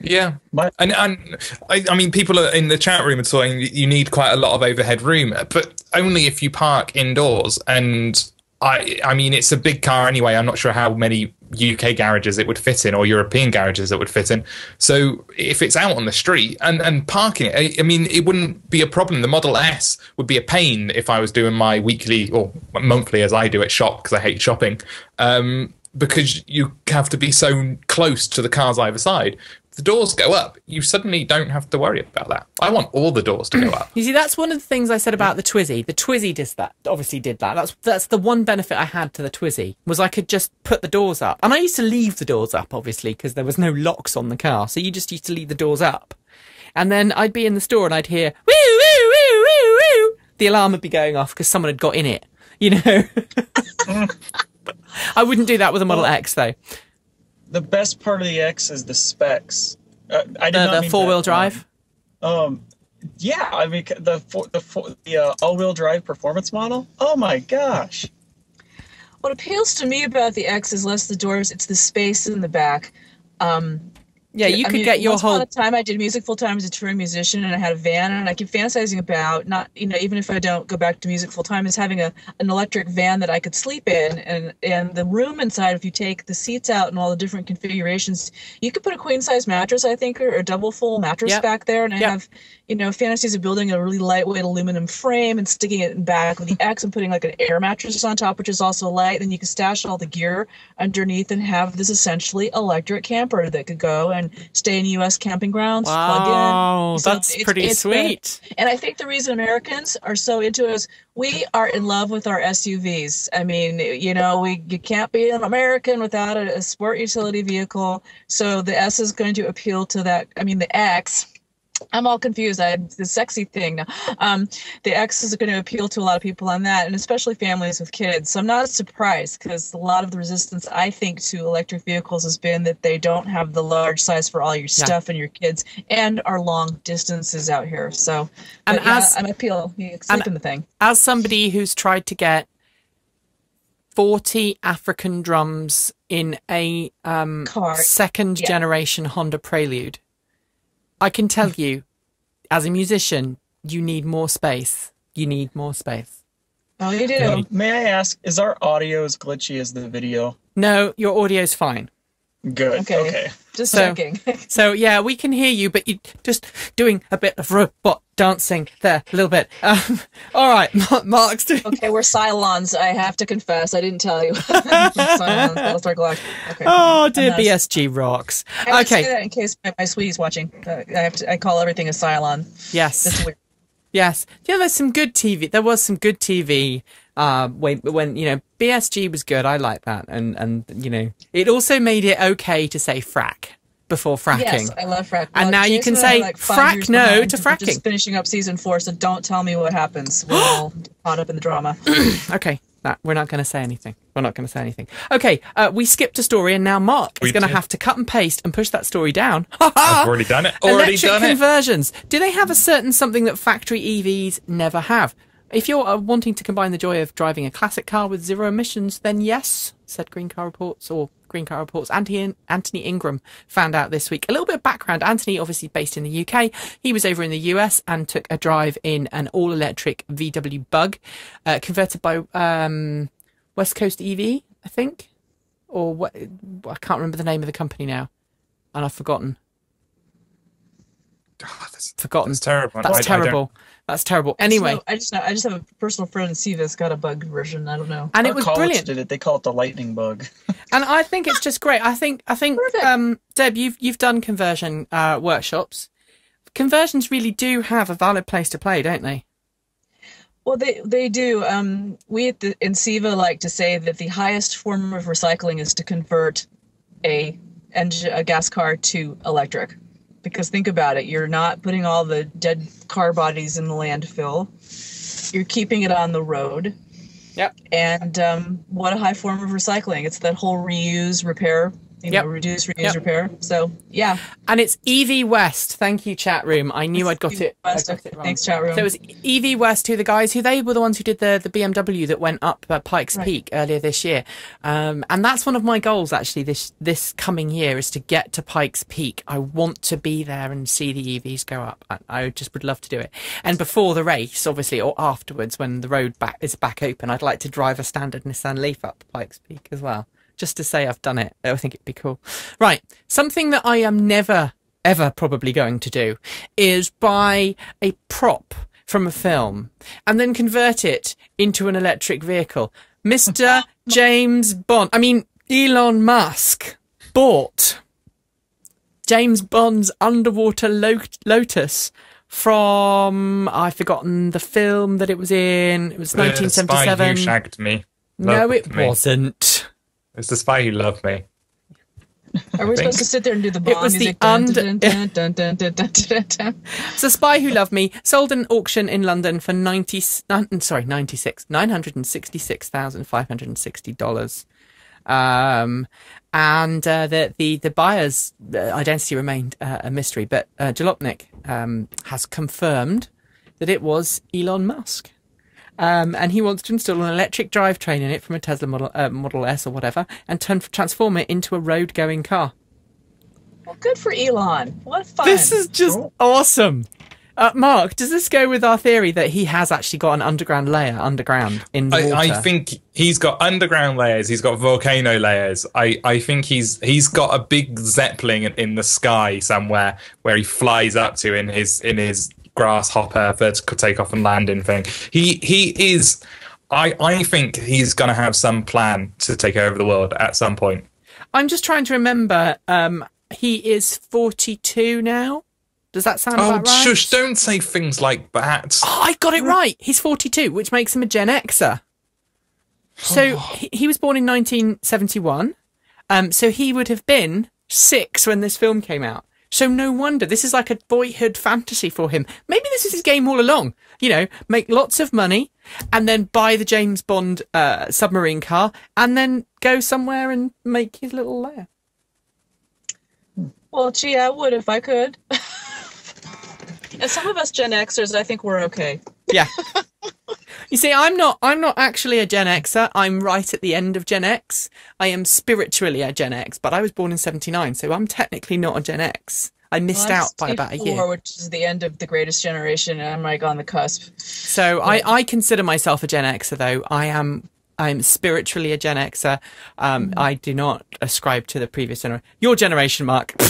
Yeah, and and I, I mean, people are in the chat room are saying you need quite a lot of overhead room, but only if you park indoors. And I, I mean, it's a big car anyway. I'm not sure how many UK garages it would fit in, or European garages it would fit in. So if it's out on the street and and parking I, I mean, it wouldn't be a problem. The Model S would be a pain if I was doing my weekly or monthly, as I do at shop because I hate shopping. Um, because you have to be so close to the cars either side. The doors go up, you suddenly don't have to worry about that. I want all the doors to go up. [clears throat] You see, that's one of the things I said about the Twizy. The Twizy does that. Obviously, did that. That's that's the one benefit I had to the Twizy was I could just put the doors up, and I used to leave the doors up, obviously, because there was no locks on the car. So you just used to leave the doors up, and then I'd be in the store and I'd hear woo woo woo woo woo. The alarm would be going off because someone had got in it. You know. [laughs] I wouldn't do that with a Model X though. The best part of the X is the specs. Uh, I did The, not the mean four wheel drive. Um, um, yeah, I mean the four, the four, the uh, all-wheel drive performance model. Oh my gosh! What appeals to me about the X is less the doors; it's the space in the back. Um, Yeah, you I could mean, get your once whole upon a time I did music full time as a touring musician, and I had a van, and I keep fantasizing about not, you know, even if I don't go back to music full time, is having a an electric van that I could sleep in, and and the room inside. If you take the seats out and all the different configurations, you could put a queen size mattress, I think, or a double full mattress Yep. back there, and I Yep. have, you know, fantasies of building a really lightweight aluminum frame and sticking it in back with the [laughs] X and putting like an air mattress on top, which is also light. Then you can stash all the gear underneath and have this essentially electric camper that could go and stay in U.S. camping grounds, plug Wow, in. So that's it's- pretty it's sweet. And I think the reason Americans are so into it is we are in love with our SUVs. I mean, you know, we you can't be an American without a, a sport utility vehicle. So the S is going to appeal to that. I mean, the X. I'm all confused. I the sexy thing now. Um, the X is going to appeal to a lot of people on that, and especially families with kids. So I'm not surprised because a lot of the resistance I think to electric vehicles has been that they don't have the large size for all your stuff and your kids, and are long distances out here. So, And yeah, as- I'm appeal. You sleep in the thing. As somebody who's tried to get 40 African drums in a um, Car, second yeah. generation Honda Prelude, I can tell you, as a musician, you need more space. You need more space. Oh, you do. May I ask, is our audio as glitchy as the video? No, your audio's fine. Good. Okay. Okay. Just So- checking. [laughs] So yeah, we can hear you, but you just doing a bit of robot dancing there, a little bit. Um, [laughs] all right, Mark, Mark's doing. okay, we're Cylons. I have to confess, I didn't tell you. [laughs] Cylons, Battlestar Galactica. Okay. Oh dear, BSG rocks. I have say Okay, that in case my, my sweetie's watching. Uh, I have to. I call everything a Cylon. yes. That's weird. Yes. Yeah, there's some good TV. There was some good TV. Uh, when, when you know BSG was good, I like that, and and you know it also made it okay to say frack before fracking. Yes, I love frack. And Well, now you can say like, frack no behind to 'cause we're fracking. Just finishing up season four, so don't tell me what happens. We're [gasps] all caught up in the drama. [clears throat] Okay, that, we're not going to say anything. We're not going to say anything. Okay, uh, we skipped a story, and now Mark We is going to have to cut and paste and push that story down. [laughs] I've already done it. Already Electric done it. conversions. Do they have a certain something that factory EVs never have? If you're uh, wanting to combine the joy of driving a classic car with zero emissions, then yes, said Green Car Reports or Green Car Reports. Anthony, Anthony Ingram found out this week. A little bit of background. Anthony, obviously based in the UK, he was over in the US and took a drive in an all electric VW Bug, uh, converted by um, West Coast EV, I think, or what? I can't remember the name of the company now, and I've forgotten. Oh, that's, Forgotten. that's terrible. That's I- I terrible. That's terrible. Anyway, So, I just know, I just have a personal friend Steve that's got a bug version. I don't know. and Our it was brilliant. Did it? They call it the lightning bug. [laughs] And I think it's just great. I think I think um, Deb, you've you've done conversion uh, workshops. Conversions really do have a valid place to play, don't they? Well, they they do. Um, we at the, in SIVA like to say that the highest form of recycling is to convert a engine, a gas car to electric. Because think about it, you're not putting all the dead car bodies in the landfill. You're keeping it on the road. Yep. And um, what a high form of recycling! It's that whole reuse, repair, you Yep. know, reduce, reuse, Yep. repair. So yeah, And it's EV West. Thank you, chat room. I knew I'd got EV it. I West. got it. Thanks, chat room. So it was EV West, who the guys who they were the ones who did the the BMW that went up uh, Pikes Right. Peak earlier this year, um, and that's one of my goals actually this this coming year is to get to Pikes Peak. I want to be there and see the EVs go up. I, I just would love to do it. And before the race, obviously, or afterwards when the road back is back open, I'd like to drive a standard Nissan Leaf up Pikes Peak as well, just to say I've done it. I think it'd be cool. Right, something that I am never ever probably going to do is buy a prop from a film and then convert it into an electric vehicle. Mr. [laughs] James Bond, I mean, Elon Musk bought James Bond's underwater lo- lotus from, I've forgotten the film that it was in. It was The Spy 1977. who shagged me. no, it me. wasn't. It's the spy who loved me. Are we supposed to sit there and do the Bond was the music? Dun, und- dun. So Spy Who Loved Me sold an auction in London for 90, sorry, 96, $966,560. Um, and uh, the, the, the buyer's uh, identity remained uh, a mystery, but uh, Jalopnik um, has confirmed that it was Elon Musk. Um, and he wants to install an electric drivetrain in it from a Tesla Model uh, Model S or whatever, and turn, transform it into a road-going car. Well, good for Elon. What fun. This is just awesome. Uh, Mark, does this go with our theory that he has actually got an underground layer underground in the water? I, I think he's got underground layers. He's got volcano layers. I, I think he's he's got a big zeppelin in, in the sky somewhere where he flies up to in his in his grasshopper vertical takeoff and landing thing. He he is. I I think he's gonna have some plan to take over the world at some point. I'm just trying to remember. Um, he is 42 now. Does that sound Oh, about right? shush! Don't say things like that. Oh, I got it right. He's 42, which makes him a Gen Xer. So Oh. [sighs] he, he was born in 1971. Um, so he would have been six when this film came out. So no wonder this is like a boyhood fantasy for him. Maybe this is his game all along. You know, make lots of money and then buy the James Bond uh, submarine car and then go somewhere and make his little lair. Well, gee, I would if I could. [laughs] and some of us Gen Xers, I think we're okay. Yeah. [laughs] you see, I'm not. I'm not actually a Gen Xer. I'm right at the end of Gen X. I am spiritually a Gen X, but I was born in '79, so I'm technically not a Gen X. I missed Well, out by about a year. Which is the end of the greatest generation, and I'm like on the cusp. So I, I consider myself a Gen Xer, though. I am. I'm spiritually a Gen Xer. Um, I do not ascribe to the previous generation. Your generation, Mark. [laughs]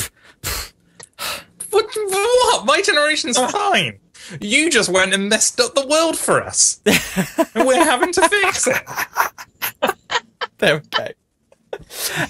What? What? My generation's fine. You just went and messed up the world for us, and we're having to fix it. [laughs] there we go.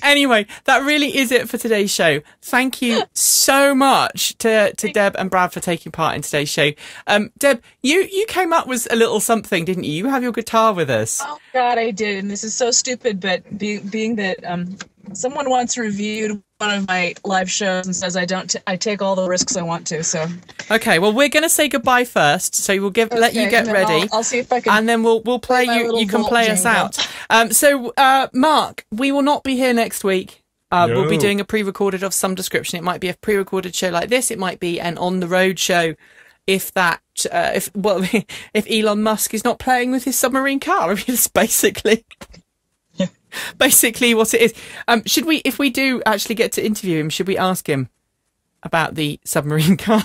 anyway, that really is it for today's show. Thank you so much to, to Deb and Brad for taking part in today's show. Um, Deb, you, you came up with a little something, didn't you? You have your guitar with us. Oh God, I did, and this is so stupid. But be, being that um, someone once reviewed one of my live shows and says I don't, t- I take all the risks I want to. So Okay, well, we're going to say goodbye first, so we'll give let you get ready. I'll, I'll see if I can. and then we'll we'll play, play you. You can vault play us out. Um, so, uh, Mark, we will not be here next week. Uh, We'll be doing a pre-recorded of some description. It might be a pre-recorded show like this. It might be an on-the-road show. If that, uh, if well, [laughs] if Elon Musk is not playing with his submarine car, [laughs] I mean, it's basically, [laughs] basically what it is. Um, should we, if we do actually get to interview him, should we ask him about the submarine [laughs] car?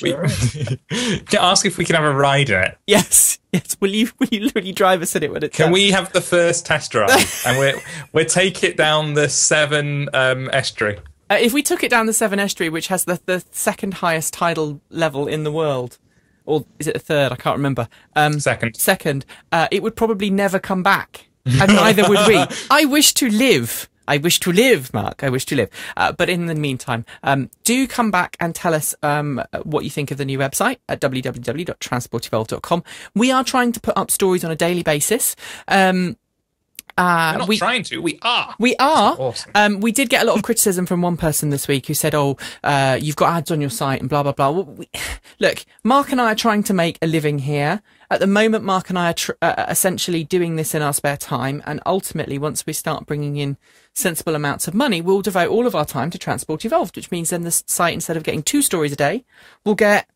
We, [laughs] to ask if we can have a ride in it. yes, yes. Will you, will you, will you drive us in it when it's Can done? we have the first test drive? and we're we'll take it down the Severn um, estuary. Uh, if we took it down the Severn Estuary, which has the, the second highest tidal level in the world, or is it the third? I can't remember. Um, Second. second, uh, it would probably never come back, and [laughs] neither would we. I wish to live. I wish to live, Mark. I wish to live. Uh, but in the meantime, um, do come back and tell us um, what you think of the new website at www.transportevolve.com. We are trying to put up stories on a daily basis. Um, uh, We're not we, trying to. We are. we are. Awesome. Um, we did get a lot of criticism from one person this week who said, "Oh, uh, you've got ads on your site and blah blah blah." Well, we, [laughs] look, Mark and I are trying to make a living here. At the moment, Mark and I are tr- uh, essentially doing this in our spare time, and ultimately, once we start bringing in sensible amounts of money, we'll devote all of our time to Transport Evolved, which means then the site, instead of getting two stories a day, will get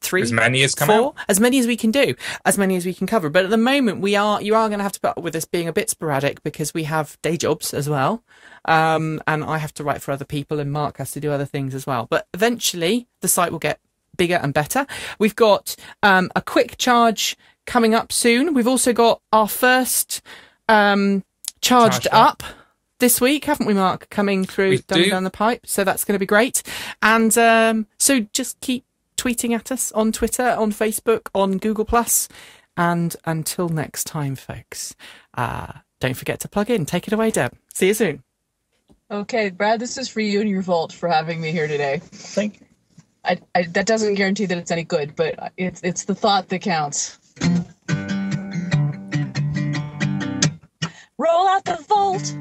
three, As many as come four, out. as many as we can do, as many as we can cover. But at the moment, we are you are going to have to put up with us being a bit sporadic because we have day jobs as well, um, and I have to write for other people, and Mark has to do other things as well. But eventually, the site will get bigger and better. We've got um, a quick charge coming up soon. We've also got our first um, charged Charged up. This week, haven't we, Mark? Coming through down, do. down the pipe, so that's going to be great. And um, so just keep tweeting at us on Twitter, on Facebook, on Google Plus. And until next time, folks, uh, don't forget to plug in. Take it away, Deb. See you soon. Okay, Brad, this is for you and your Volt for having me here today. Thank you. I, I, that doesn't guarantee that it's any good, but it's it's the thought that counts. Roll out the Volt.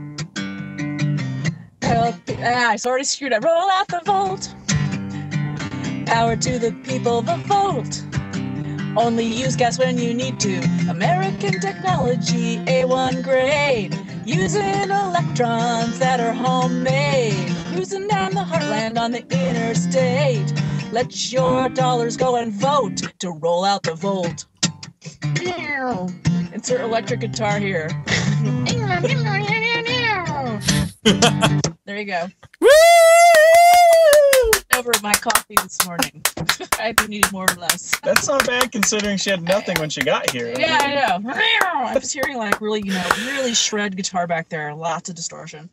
Help, ah, I already screwed up. Roll out the Volt. Power to the people, the Volt. Only use gas when you need to. American technology, A1 grade. Using electrons that are homemade. Cruising down the heartland on the interstate. Let your dollars go and vote to roll out the volt. Insert electric guitar here. there you go. Woo! Over my coffee this morning. [laughs] I either needed more or less. That's not bad considering she had nothing when she got here. Yeah, I know. [laughs] I was hearing like really, you know, really shred guitar back there. Lots of distortion.